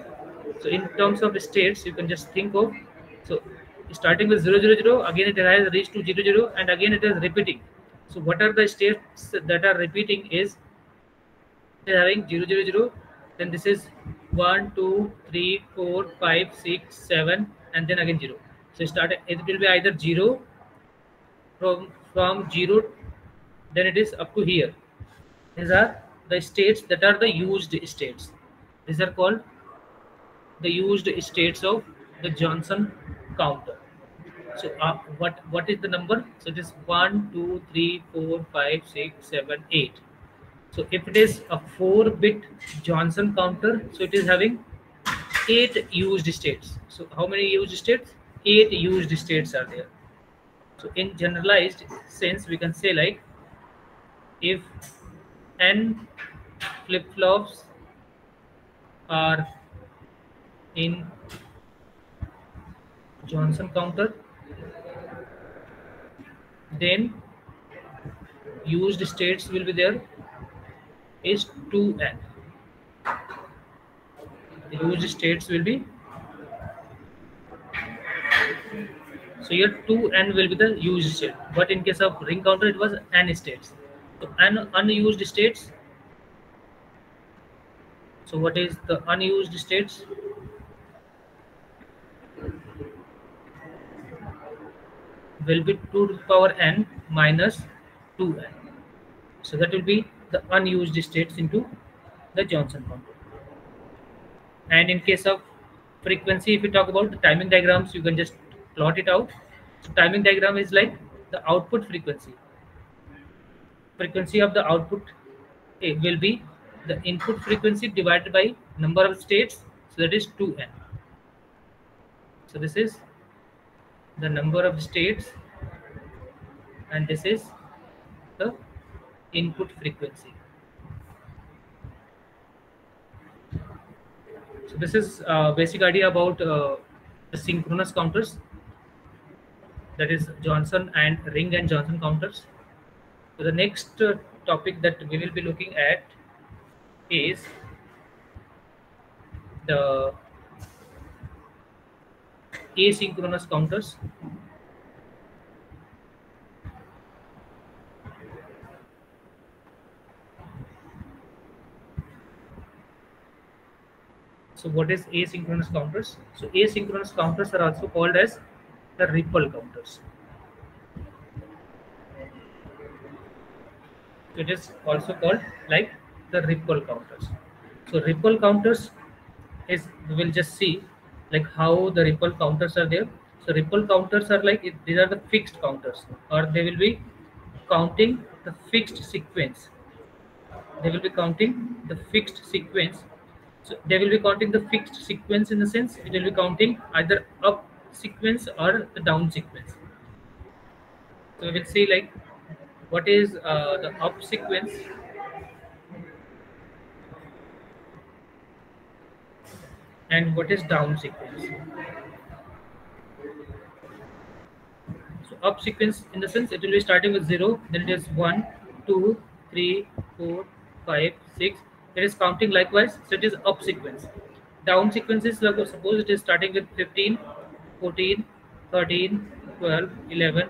Speaker 1: so in terms of states you can just think of so starting with 000 again it has reached to 00 and again it is repeating so what are the states that are repeating is having 000 then this is 1 2 3 4 5 6 7 and then again 0 so start it will be either 0 from from 0 then it is up to here these are the states that are the used states. These are called the used states of the Johnson counter. So uh, what what is the number? So it is 1, 2, 3, 4, 5, 6, 7, 8. So if it is a 4-bit Johnson counter, so it is having 8 used states. So how many used states? 8 used states are there. So in generalized sense, we can say like if N flip-flops are in Johnson counter then used states will be there is 2n the used states will be so here 2n will be the used state but in case of ring counter it was n states and unused states so what is the unused states will be 2 to the power n minus 2n so that will be the unused states into the Johnson counter and in case of frequency if you talk about the timing diagrams you can just plot it out so timing diagram is like the output frequency frequency of the output will be the input frequency divided by number of states so that is 2n so this is the number of states and this is the input frequency so this is uh, basic idea about uh, the synchronous counters that is johnson and ring and johnson counters so the next uh, topic that we will be looking at is the asynchronous counters. So what is asynchronous counters? So asynchronous counters are also called as the ripple counters. it is also called like the ripple counters so ripple counters is we will just see like how the ripple counters are there so ripple counters are like these are the fixed counters or they will be counting the fixed sequence they will be counting the fixed sequence so they will be counting the fixed sequence in the sense it will be counting either up sequence or the down sequence so we will see like what is uh, the up sequence? And what is down sequence? So up sequence in the sense it will be starting with 0, then it is 1, 2, 3, 4, 5, 6. It is counting likewise, so it is up sequence. Down sequence is suppose it is starting with 15, 14, 13, 12, 11,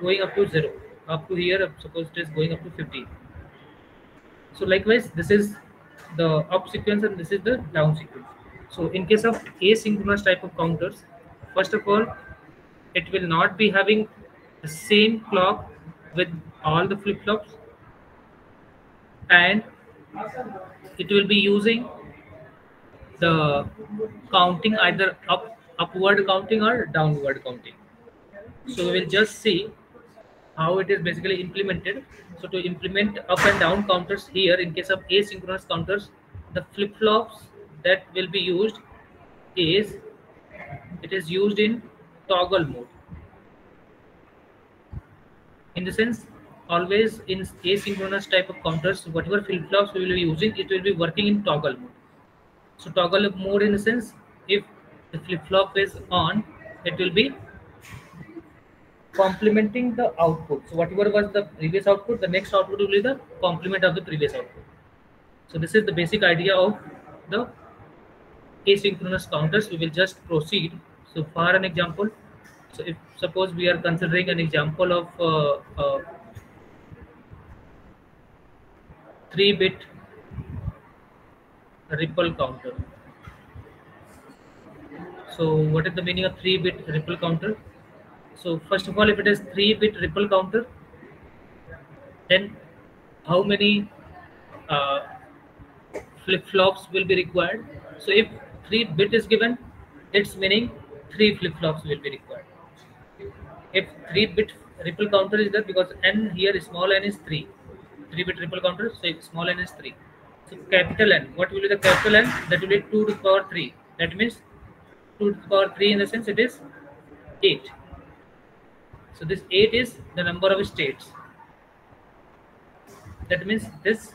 Speaker 1: going up to 0 up to here suppose it is going up to 50 so likewise this is the up sequence and this is the down sequence so in case of asynchronous type of counters first of all it will not be having the same clock with all the flip-flops and it will be using the counting either up upward counting or downward counting so we will just see how it is basically implemented. So to implement up and down counters here, in case of asynchronous counters, the flip-flops that will be used is it is used in toggle mode. In the sense, always in asynchronous type of counters, whatever flip-flops we will be using, it will be working in toggle mode. So toggle mode in the sense, if the flip-flop is on, it will be complementing the output. So whatever was the previous output, the next output will be the complement of the previous output. So this is the basic idea of the asynchronous counters. We will just proceed. So for an example, so if suppose we are considering an example of uh, uh, three bit ripple counter. So what is the meaning of three bit ripple counter? So first of all, if it is 3-bit ripple counter, then how many uh, flip-flops will be required? So if 3-bit is given, its meaning 3 flip-flops will be required. If 3-bit ripple counter is there, because n here small n is 3, 3-bit ripple counter, so small n is 3. So capital N, what will be the capital N? That will be 2 to the power 3. That means 2 to the power 3 in the sense it is 8. So this 8 is the number of states. That means this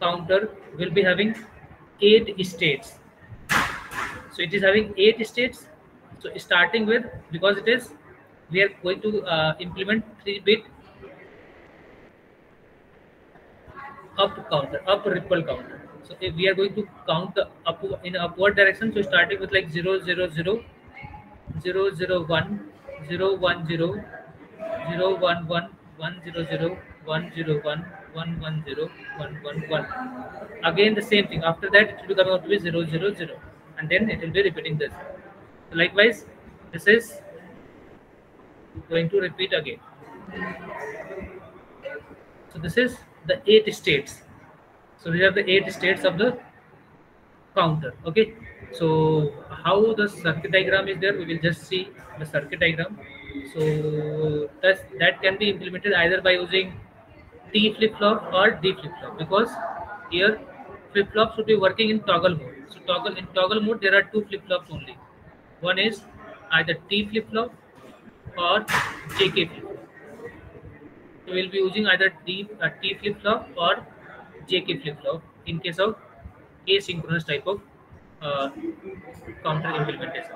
Speaker 1: counter will be having 8 states. So it is having 8 states. So starting with, because it is, we are going to uh, implement 3-bit up counter, up ripple counter. So if we are going to count the up in upward direction, so starting with like 0, 0, 0, 0, 0, 1, 0, 1, 0, zero one one one zero zero one zero one one one zero one one one. Again the same thing. After that it will be coming out to be zero zero zero, and then it will be repeating this. So likewise, this is going to repeat again. So this is the eight states. So these are the eight states of the counter. Okay. So how the circuit diagram is there, we will just see the circuit diagram. So that's, that can be implemented either by using T flip-flop or D flip-flop because here flip-flop should be working in toggle mode. So toggle in toggle mode there are two flip-flops only. One is either T flip-flop or JK flip-flop. So we'll be using either D, uh, T flip-flop or JK flip-flop in case of asynchronous type of uh, counter implementation.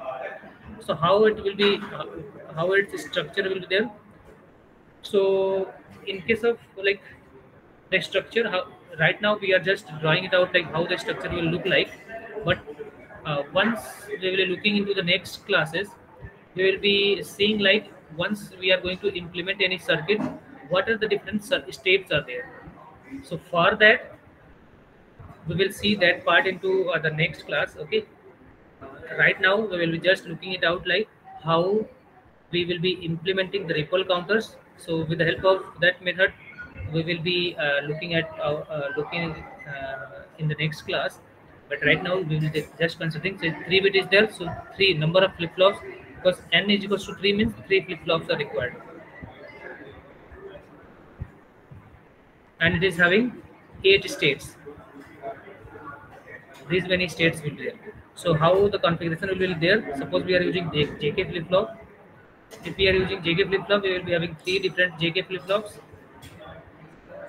Speaker 1: So how it will be, uh, how its structure will be there. So in case of like the structure, how, right now we are just drawing it out like how the structure will look like. But uh, once we will be looking into the next classes, we will be seeing like once we are going to implement any circuit, what are the different steps are there. So for that, we will see that part into uh, the next class okay right now we will be just looking it out like how we will be implementing the ripple counters so with the help of that method we will be uh, looking at our, uh, uh, looking uh, in the next class but right now we will just considering so three bit is there so three number of flip-flops because n is equals to three means three flip-flops are required and it is having eight states these many states will be there. So how the configuration will be there? Suppose we are using JK flip-flop. If we are using JK flip-flop, we will be having three different JK flip-flops.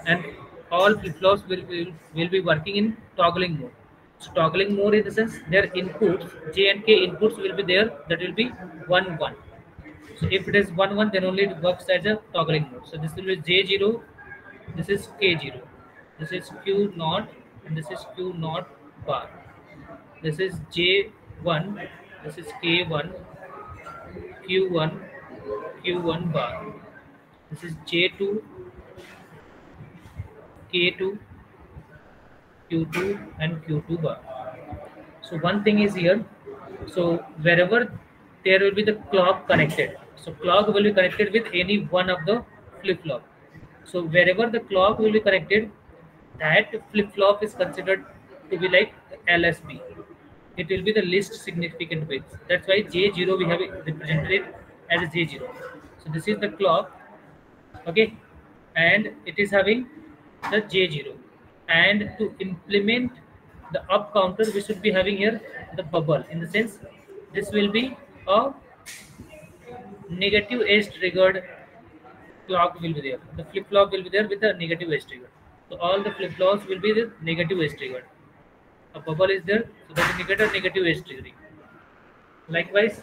Speaker 1: And all flip-flops will, will, will be working in toggling mode. So toggling mode in the sense their inputs, J and K inputs will be there. That will be 1, 1. So if it is 1, 1, then only it works as a toggling mode. So this will be J0, this is K0, this is Q0, and this is Q0 bar this is j1 this is k1 q1 q1 bar this is j2 k2 q2 and q2 bar so one thing is here so wherever there will be the clock connected so clock will be connected with any one of the flip-flop so wherever the clock will be connected that flip-flop is considered it will like LSB. It will be the least significant bits. That's why J0 we have represented it as J J0. So this is the clock, okay, and it is having the J0. And to implement the up counter, we should be having here the bubble. In the sense, this will be a negative edge triggered clock will be there. The flip flop will be there with the negative edge trigger. So all the flip flops will be the negative edge triggered a bubble is there, so that negative edge trigger. Likewise,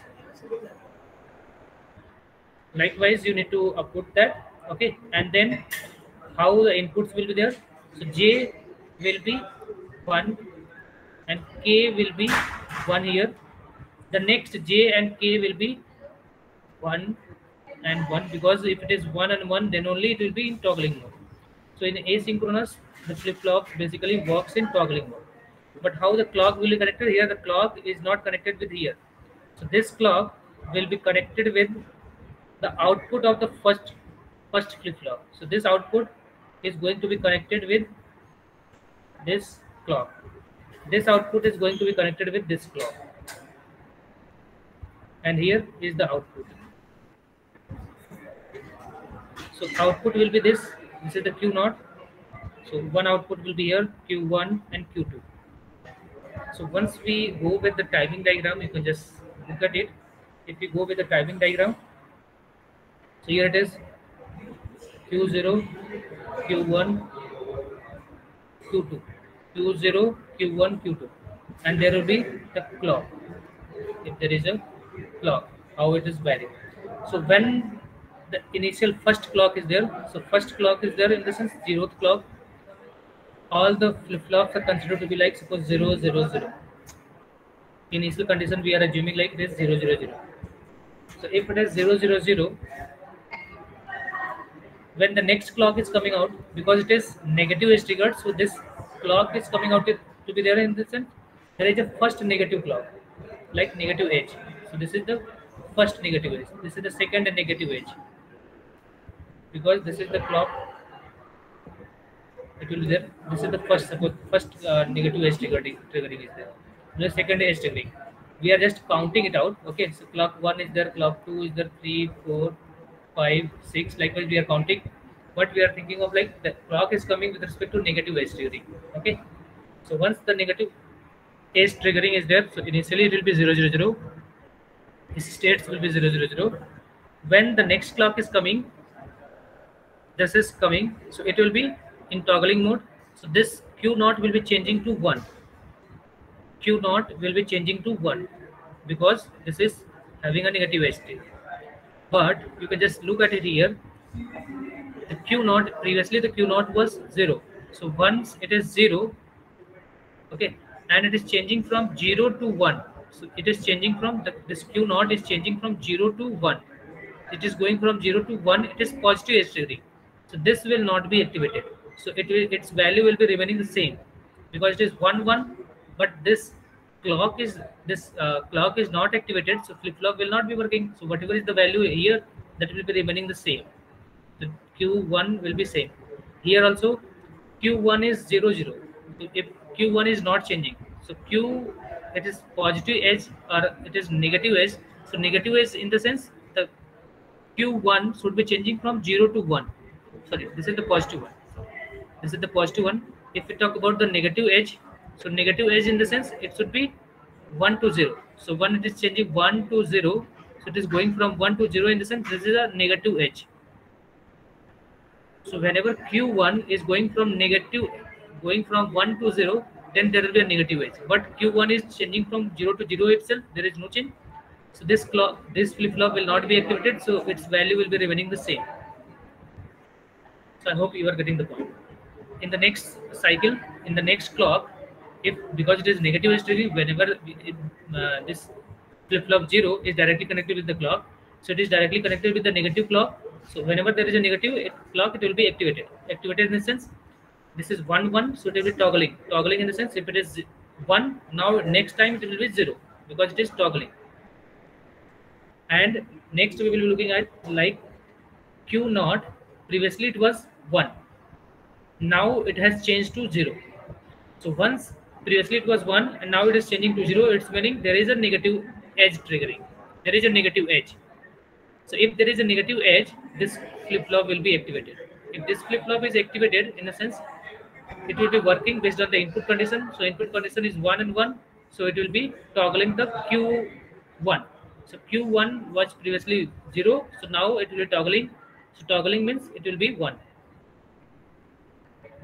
Speaker 1: likewise you need to output that, okay? And then how the inputs will be there? So J will be one, and K will be one here. The next J and K will be one and one because if it is one and one, then only it will be in toggling mode. So in asynchronous, the flip-flop basically works in toggling mode but how the clock will be connected here the clock is not connected with here so this clock will be connected with the output of the first first flip-flop so this output is going to be connected with this clock this output is going to be connected with this clock and here is the output so output will be this this is the q naught so one output will be here q1 and q2 so once we go with the timing diagram, you can just look at it. If you go with the timing diagram, so here it is Q0, Q1, Q2, Q0, Q1, Q2, and there will be the clock. If there is a clock, how it is varying. So when the initial first clock is there, so first clock is there in the sense zeroth clock, all the flip-flops are considered to be like suppose 0, 0, 0. Initial condition we are assuming like this 0, 0, 0. So if it is 0, 0, 0, when the next clock is coming out, because it is negative is triggered, so this clock is coming out to be there in this end. There is a first negative clock, like negative edge. So this is the first negative edge. This is the second negative edge. Because this is the clock it will be there this is the first suppose first uh, negative edge triggering triggering is there the second edge triggering we are just counting it out okay so clock one is there clock two is there three four five six likewise we are counting but we are thinking of like the clock is coming with respect to negative edge triggering okay so once the negative edge triggering is there so initially it will be 000, Its states will be zero zero zero. zero. when the next clock is coming this is coming so it will be in toggling mode so this q naught will be changing to 1 q naught will be changing to 1 because this is having a negative edge but you can just look at it here the q naught previously the q naught was 0 so once it is 0 okay and it is changing from 0 to 1 so it is changing from the, this q naught is changing from 0 to 1 it is going from 0 to 1 it is positive edge so this will not be activated so it will its value will be remaining the same because it is one one but this clock is this uh, clock is not activated so flip flop will not be working so whatever is the value here that will be remaining the same the q1 will be same here also q1 is 0 0 if q1 is not changing so q it is positive edge or it is negative edge so negative edge in the sense the q1 should be changing from 0 to 1 sorry this is the positive one this is the positive one if we talk about the negative edge so negative edge in the sense it should be 1 to 0 so when it is changing 1 to 0 so it is going from 1 to 0 in the sense this is a negative edge so whenever q1 is going from negative going from 1 to 0 then there will be a negative edge but q1 is changing from 0 to 0 itself there is no change so this clock this flip-flop will not be activated so its value will be remaining the same so i hope you are getting the point in the next cycle in the next clock if because it is negative history whenever it, uh, this flip-flop 0 is directly connected with the clock so it is directly connected with the negative clock so whenever there is a negative it, clock it will be activated activated in the sense this is 1 1 so it will be toggling toggling in the sense if it is 1 now next time it will be 0 because it is toggling and next we will be looking at like q naught previously it was 1 now it has changed to 0 so once previously it was 1 and now it is changing to 0 it's meaning there is a negative edge triggering there is a negative edge so if there is a negative edge this flip-flop will be activated if this flip-flop is activated in a sense it will be working based on the input condition so input condition is 1 and 1 so it will be toggling the q1 so q1 was previously 0 so now it will be toggling so toggling means it will be 1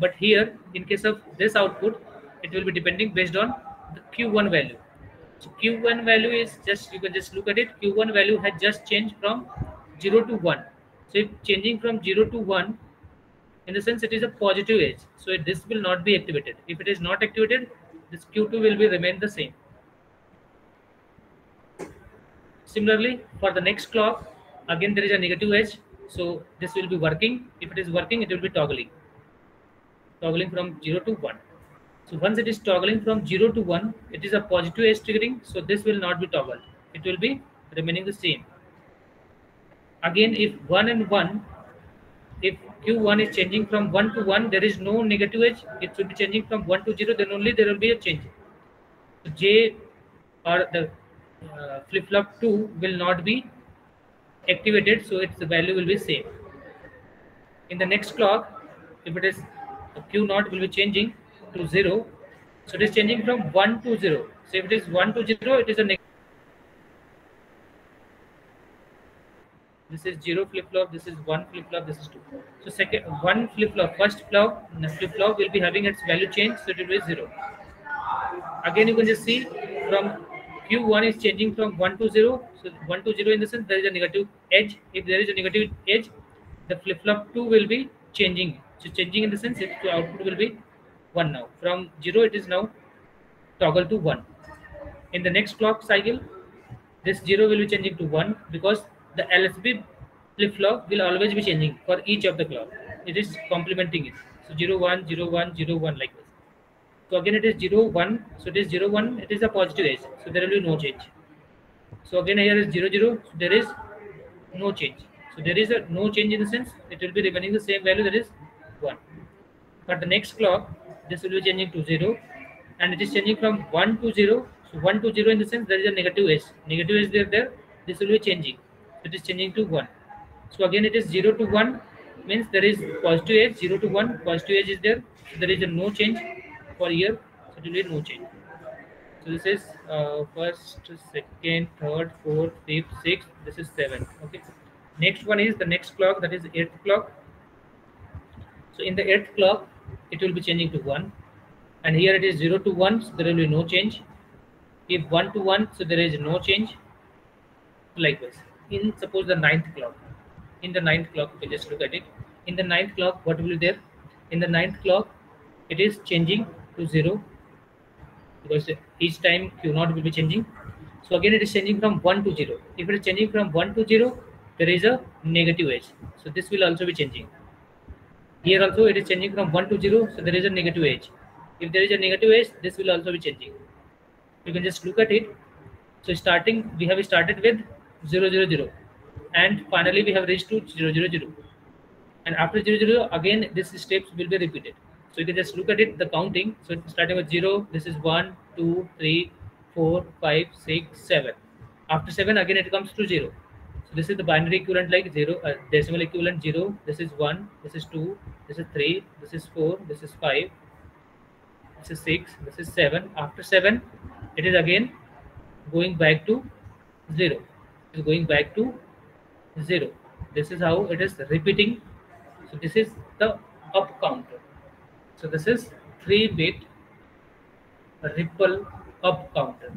Speaker 1: but here in case of this output it will be depending based on the q1 value so q1 value is just you can just look at it q1 value has just changed from 0 to 1 so if changing from 0 to 1 in the sense it is a positive edge so it, this will not be activated if it is not activated this q2 will be remain the same similarly for the next clock again there is a negative edge so this will be working if it is working it will be toggling toggling from 0 to 1 so once it is toggling from 0 to 1 it is a positive edge triggering so this will not be toggled it will be remaining the same again if 1 and 1 if q1 is changing from 1 to 1 there is no negative edge it should be changing from 1 to 0 then only there will be a change so j or the uh, flip flop 2 will not be activated so its value will be same in the next clock if it is so Q naught will be changing to 0. So it is changing from 1 to 0. So if it is 1 to 0, it is a negative. This is 0 flip-flop, this is 1 flip-flop, this is 2. So second, 1 flip-flop, first flop, flip-flop will be having its value change, so it will be 0. Again, you can just see from Q1 is changing from 1 to 0. So 1 to 0 in the sense there is a negative edge. If there is a negative edge, the flip-flop 2 will be changing so changing in the sense its output will be 1 now. From 0 it is now toggle to 1. In the next clock cycle, this 0 will be changing to 1 because the LSB flip-flop will always be changing for each of the clock. It is complementing it. So 0, 1, 0, 1, 1 like this. So again it is 0, 1. So it is 0, 1. It is a positive edge. So there will be no change. So again here is 0, 0. So there is no change. So there is a no change in the sense it will be remaining the same value that is 1. But the next clock, this will be changing to 0 and it is changing from 1 to 0. So 1 to 0 in the sense there is a negative edge. Negative edge there, there, this will be changing. it is changing to 1. So again it is 0 to 1 means there is positive edge 0 to 1 positive edge is there. So there is a no change for here. So it will be no change. So this is uh, first, second, third, fourth, fifth, sixth. This is seventh. Okay. Next one is the next clock that is eighth clock. So in the eighth clock, it will be changing to 1. And here it is 0 to 1, so there will be no change. If 1 to 1, so there is no change. Likewise, in suppose the ninth clock. In the ninth clock, we just look at it. In the ninth clock, what will be there? In the ninth clock, it is changing to 0 because each time Q naught will be changing. So again, it is changing from 1 to 0. If it is changing from 1 to 0, there is a negative edge. So this will also be changing. Here also it is changing from 1 to 0, so there is a negative edge. If there is a negative edge, this will also be changing. You can just look at it. So starting, we have started with 0, 0, 0. And finally, we have reached to 0, 0, 0. And after 0, 0, again, this steps will be repeated. So you can just look at it, the counting. So starting with 0, this is 1, 2, 3, 4, 5, 6, 7. After 7, again it comes to 0. So this is the binary equivalent like zero, uh, decimal equivalent zero. This is one, this is two, this is three, this is four, this is five, this is six, this is seven. After seven, it is again going back to zero. It is going back to zero. This is how it is repeating. So this is the up counter. So this is three bit ripple up counter.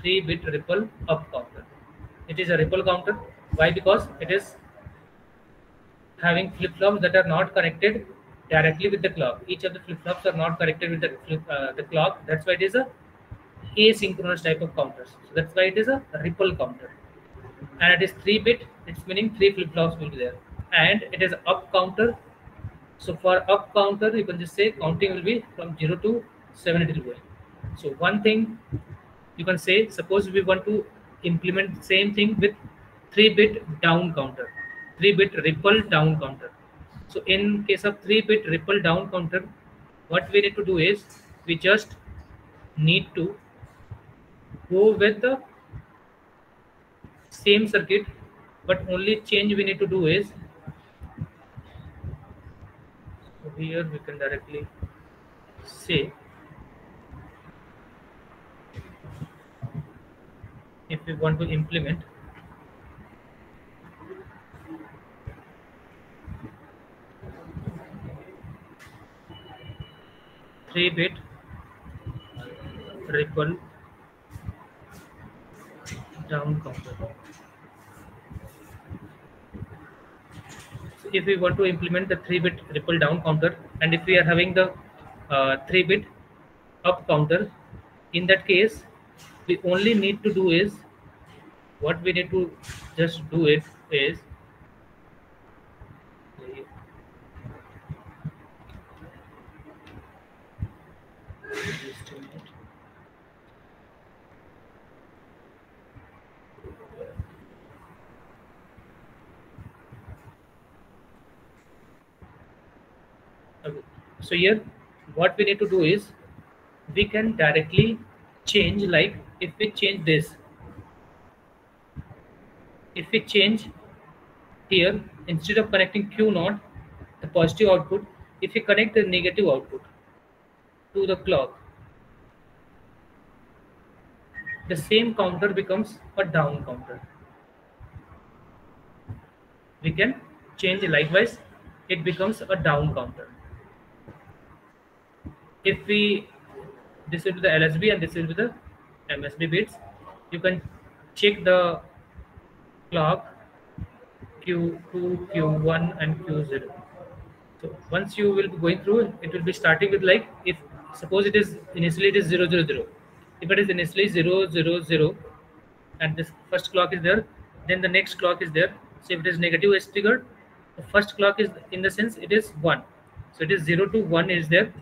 Speaker 1: Three bit ripple up counter. It is a ripple counter why? Because it is having flip-flops that are not connected directly with the clock. Each of the flip-flops are not connected with the, flip, uh, the clock. That's why it is a asynchronous type of counter. So that's why it is a ripple counter. And it is 3-bit, it's meaning 3 flip-flops will be there. And it is up counter. So for up counter, you can just say counting will be from 0 to 782. So one thing you can say, suppose we want to implement same thing with 3-bit down counter, 3-bit ripple down counter. So in case of 3-bit ripple down counter, what we need to do is we just need to go with the same circuit, but only change we need to do is here we can directly say if we want to implement 3 bit ripple down counter. So if we want to implement the 3 bit ripple down counter and if we are having the uh, 3 bit up counter, in that case, we only need to do is what we need to just do it is so here what we need to do is we can directly change like if we change this if we change here instead of connecting q naught the positive output if we connect the negative output to the clock the same counter becomes a down counter we can change likewise it becomes a down counter if we this will be the LSB and this will be the MSB bits. You can check the clock Q2, Q1, and Q0. So once you will be going through, it will be starting with like if suppose it is initially it is 000. If it is initially 000 and this first clock is there, then the next clock is there. So if it is negative is triggered, the first clock is in the sense it is 1. So it is 0 to 1 is there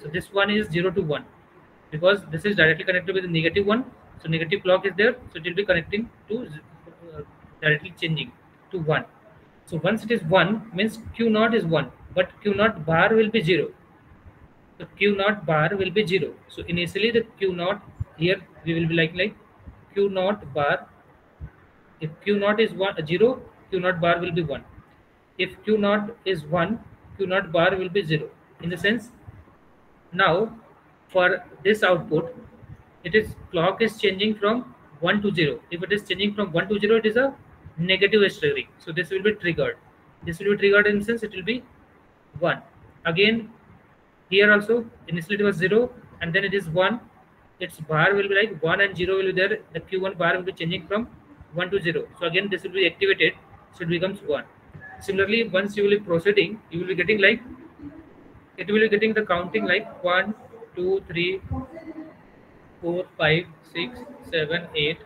Speaker 1: so this one is 0 to 1 because this is directly connected with the negative 1. So negative clock is there. So it will be connecting to uh, directly changing to 1. So once it is 1 means Q naught is 1 but Q naught bar will be 0. So Q naught bar will be 0. So initially the Q naught here we will be like like Q naught bar if Q naught is 1 0 Q naught bar will be 1. If Q naught is 1 Q naught bar will be 0 in the sense now for this output, it is clock is changing from 1 to 0. If it is changing from 1 to 0, it is a negative history. So this will be triggered. This will be triggered in sense it will be 1. Again, here also initially it was 0 and then it is 1. Its bar will be like 1 and 0 will be there. The Q1 bar will be changing from 1 to 0. So again, this will be activated. So it becomes 1. Similarly, once you will be proceeding, you will be getting like it will be getting the counting like 1 2 3 4 5 6 7 8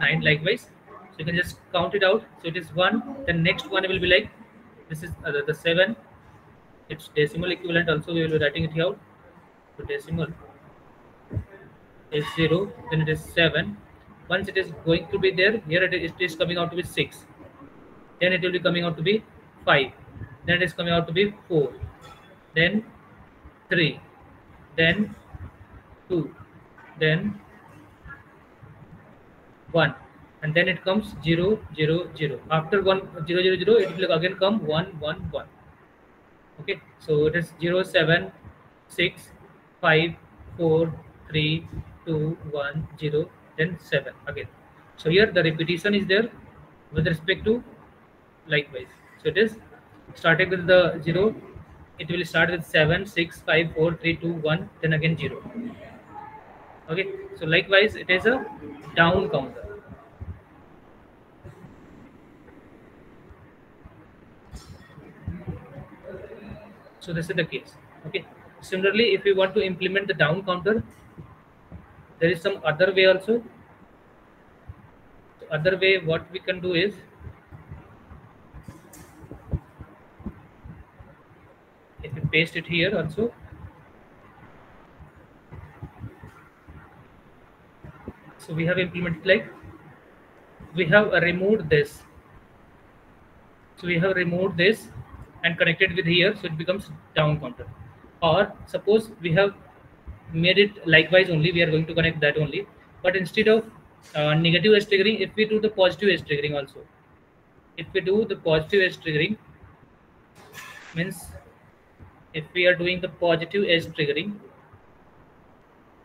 Speaker 1: 9 likewise so you can just count it out so it is 1 the next one will be like this is uh, the 7 it's decimal equivalent also we will be writing it here so decimal is 0 then it is 7 once it is going to be there here it is, it is coming out to be 6 then it will be coming out to be 5 then it is coming out to be 4 then 3 then 2 then 1 and then it comes 0 0 0 after 1 0 0 0 it will again come 1 1 1 okay so it is 0 7 6 5 4 3 2 1 0 then 7 again so here the repetition is there with respect to likewise so it is starting with the 0 it will start with 7 6 5 4 3 2 1 then again 0 okay so likewise it is a down counter so this is the case okay similarly if you want to implement the down counter there is some other way also the other way what we can do is paste it here also so we have implemented like we have uh, removed this so we have removed this and connected with here so it becomes down counter or suppose we have made it likewise only we are going to connect that only but instead of uh, negative edge triggering if we do the positive edge triggering also if we do the positive edge triggering means if we are doing the positive edge triggering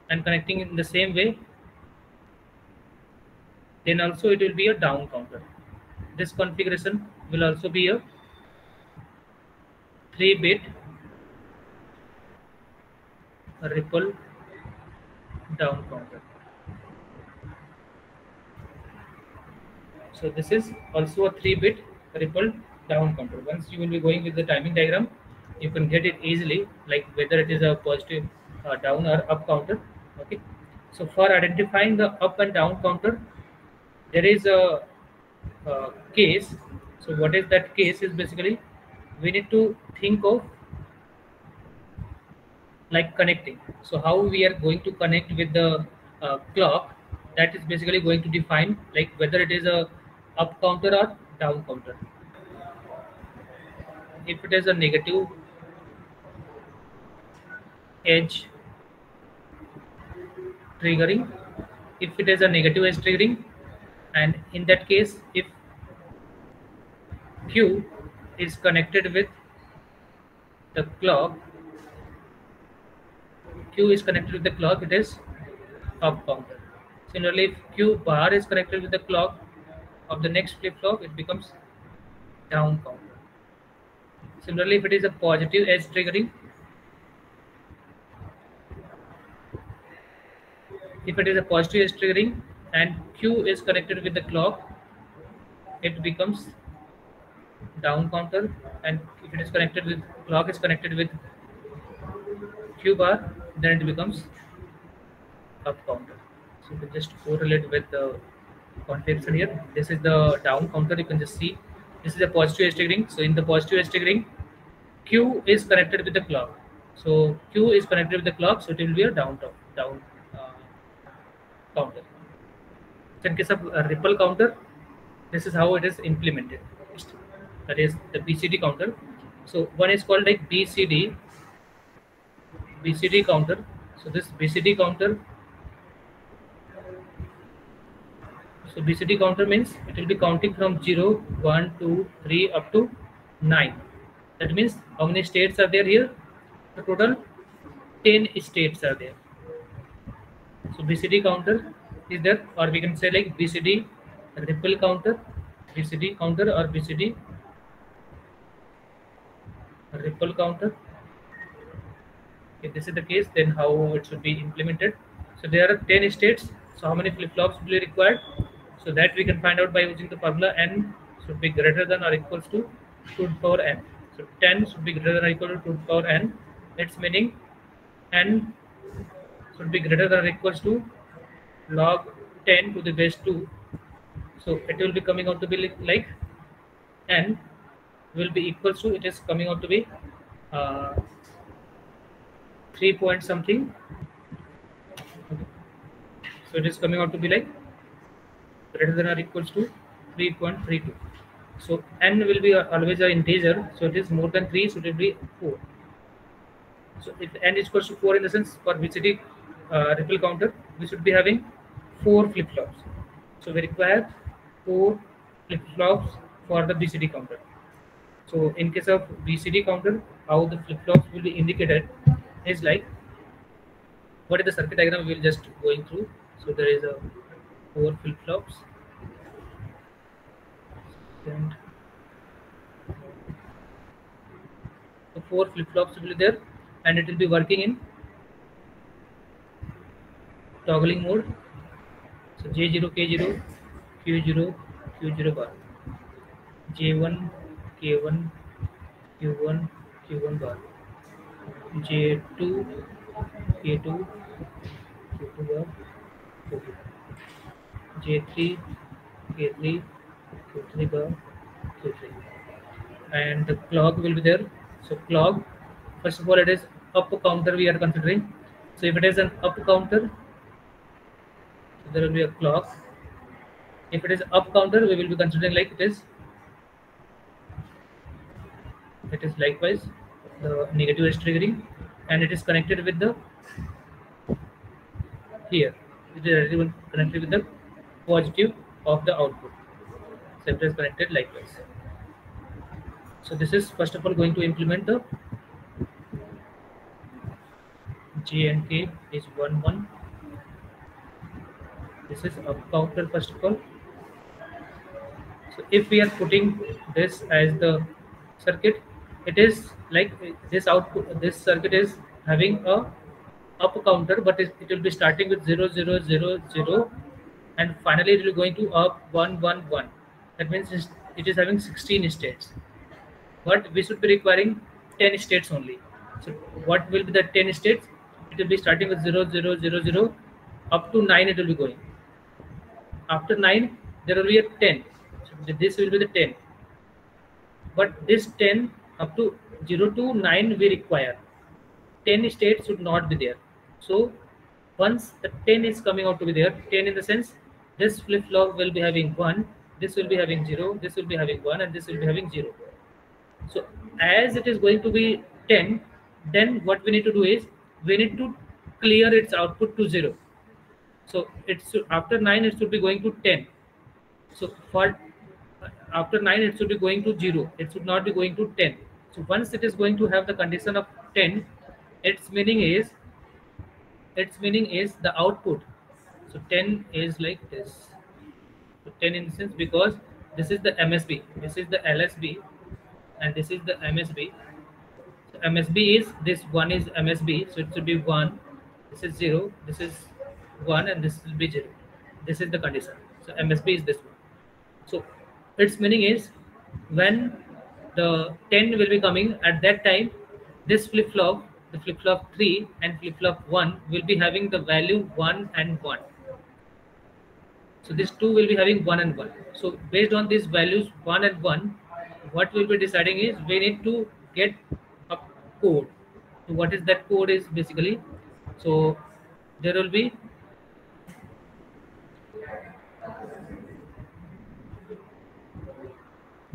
Speaker 1: and connecting in the same way then also it will be a down counter this configuration will also be a 3 bit ripple down counter so this is also a 3 bit ripple down counter once you will be going with the timing diagram you can get it easily like whether it is a positive uh, down or up counter okay so for identifying the up and down counter there is a, a case so what is that case is basically we need to think of like connecting so how we are going to connect with the uh, clock that is basically going to define like whether it is a up counter or down counter if it is a negative edge triggering if it is a negative edge triggering and in that case if q is connected with the clock q is connected with the clock it is up counter similarly if q bar is connected with the clock of the next flip-flop it becomes down counter similarly if it is a positive edge triggering if it is a positive triggering and q is connected with the clock it becomes down counter and if it is connected with clock is connected with q bar then it becomes up counter so we just correlate with the contraction here this is the down counter you can just see this is a positive edge triggering so in the positive edge triggering q is connected with the clock so q is connected with the clock so it will be a down down counter in case of ripple counter this is how it is implemented that is the BCD counter so one is called like BCD BCD counter so this BCD counter so BCD counter means it will be counting from 0 1 2 3 up to 9 that means how many states are there here the total 10 states are there So BCD counter is that, or we can say like BCD ripple counter, BCD counter or BCD ripple counter. If this is the case, then how it should be implemented. So there are 10 states. So how many flip-flops will be required? So that we can find out by using the formula n should be greater than or equals to 2 to the power n. So 10 should be greater than or equal to 2 to the power n. Its meaning n should be greater than or equals to log 10 to the base 2 so it will be coming out to be like n will be equals to it is coming out to be uh, 3 point something okay. so it is coming out to be like greater than or equals to 3.32 so n will be always an integer so it is more than 3 so it will be 4 so if n is equals to 4 in the sense for which it is uh, ripple counter, we should be having four flip-flops. So we require four flip-flops for the BCD counter. So in case of BCD counter, how the flip-flops will be indicated is like what is the circuit diagram we will just going through. So there is a four flip-flops. And the four flip-flops will be there and it will be working in toggling mode so j0 k0 q0 q0 bar j1 k1 q1 q1 bar j2 k2 q2 bar q2 j3 k3 q3 bar q3 and the clock will be there so clock first of all it is up counter we are considering so if it is an up counter there will be a clock. If it is up counter, we will be considering like it is. It is likewise the negative is triggering, and it is connected with the here. It is connected with the positive of the output. So it is connected likewise. So this is first of all going to implement the J and K is one one this is a counter first of all so if we are putting this as the circuit it is like this output this circuit is having a up counter but it, it will be starting with 0 0 0 0 and finally it will be going to up 1 1 1 that means it is having 16 states but we should be requiring 10 states only so what will be the 10 states it will be starting with 0 0 0 0 up to 9 it will be going after 9 there will be a 10 so this will be the 10 but this 10 up to 0 to 9 we require 10 states should not be there so once the 10 is coming out to be there 10 in the sense this flip-flop will be having 1 this will be having 0 this will be having 1 and this will be having 0 so as it is going to be 10 then what we need to do is we need to clear its output to 0 so it's after 9, it should be going to 10. So for after 9, it should be going to 0. It should not be going to 10. So once it is going to have the condition of 10, its meaning is its meaning is the output. So 10 is like this. So 10 instance because this is the MSB, this is the LSB, and this is the MSB. So MSB is this one is MSB, so it should be one. This is zero. This is 1 and this will be 0. This is the condition. So MSB is this one. So its meaning is when the 10 will be coming at that time, this flip flop, the flip flop 3 and flip flop 1 will be having the value 1 and 1. So this two will be having 1 and 1. So based on these values 1 and 1, what we'll be deciding is we need to get a code. So what is that code is basically, so there will be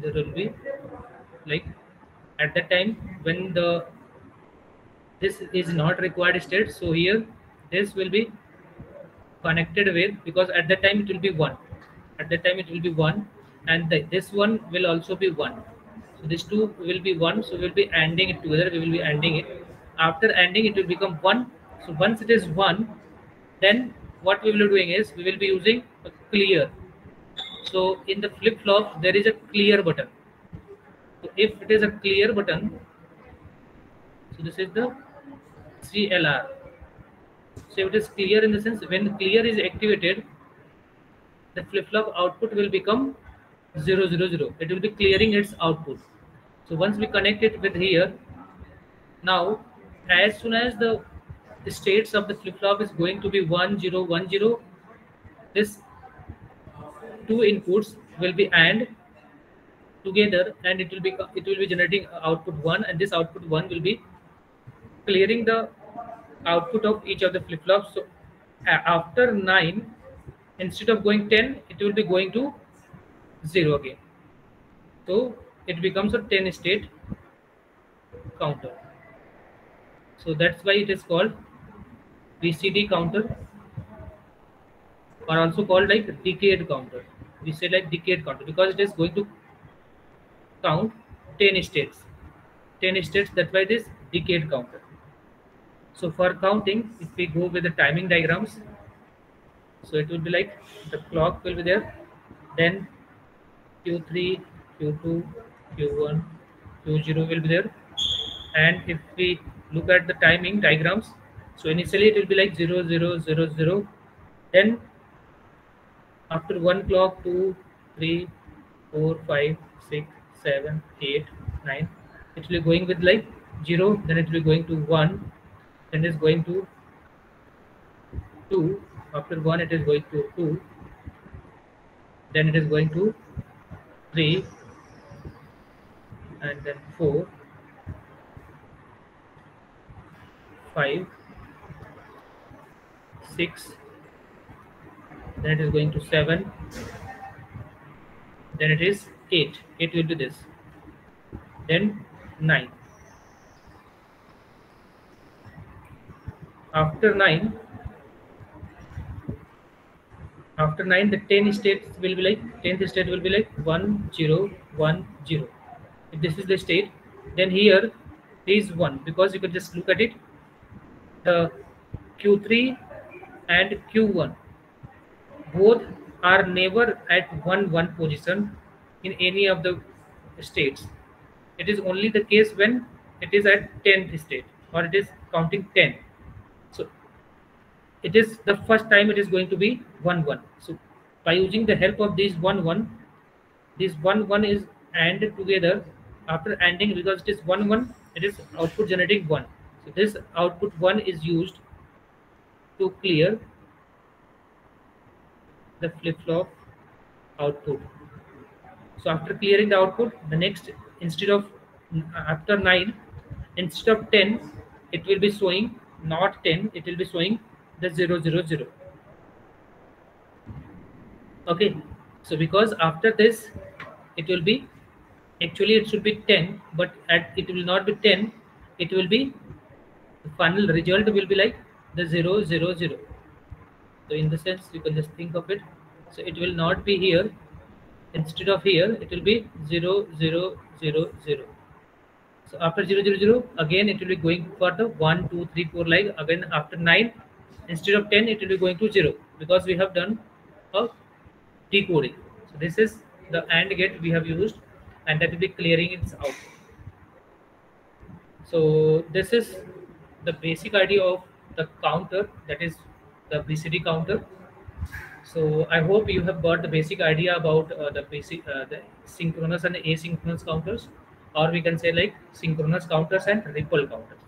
Speaker 1: there will be like at the time when the this is not required state so here this will be connected with because at the time it will be one at the time it will be one and the, this one will also be one so these two will be one so we'll be ANDing it together we will be ANDing it after ANDing it will become one so once it is one then what we will be doing is we will be using a clear so in the flip-flop there is a clear button so if it is a clear button so this is the CLR so it is clear in the sense when clear is activated the flip-flop output will become 0 it will be clearing its output so once we connect it with here now as soon as the states of the flip-flop is going to be one zero one zero, this two inputs will be AND together and it will be it will be generating output one and this output one will be clearing the output of each of the flip-flops so after 9 instead of going 10 it will be going to 0 again so it becomes a 10 state counter so that's why it is called BCD counter or also called like decade counter we say like decade counter because it is going to count 10 states 10 states that's why this decade counter so for counting if we go with the timing diagrams so it will be like the clock will be there then q3 q2 q1 q0 will be there and if we look at the timing diagrams so initially it will be like 0 0 0 0 then after 1 clock two, three, four, five, six, it will be going with like 0 then it will be going to 1 then it is going to 2 after 1 it is going to 2 then it is going to 3 and then four, five, six then it is going to 7 then it is 8 8 will do this then 9 after 9 after 9 the 10 states will be like 10th state will be like 1 0 1 0 if this is the state then here is 1 because you can just look at it the q3 and q1 both are never at one one position in any of the states it is only the case when it is at 10th state or it is counting 10 so it is the first time it is going to be 1 1 so by using the help of this 1 1 this 1 1 is AND together after ANDing because it is 1 1 it is output generating 1 so this output 1 is used to clear the flip-flop output. So after clearing the output, the next instead of uh, after 9, instead of 10, it will be showing not 10, it will be showing the 000. Okay, so because after this, it will be actually it should be 10, but at it will not be 10, it will be the final result will be like the 000 so in the sense you can just think of it so it will not be here instead of here it will be 0 0 0 0 so after 0 0 0 again it will be going for the 1 2 3 4 like again after 9 instead of 10 it will be going to 0 because we have done a decoding so this is the AND gate we have used and that will be clearing its output so this is the basic idea of the counter that is the BCD counter. So I hope you have got the basic idea about uh, the basic uh, the synchronous and asynchronous counters, or we can say like synchronous counters and ripple counters.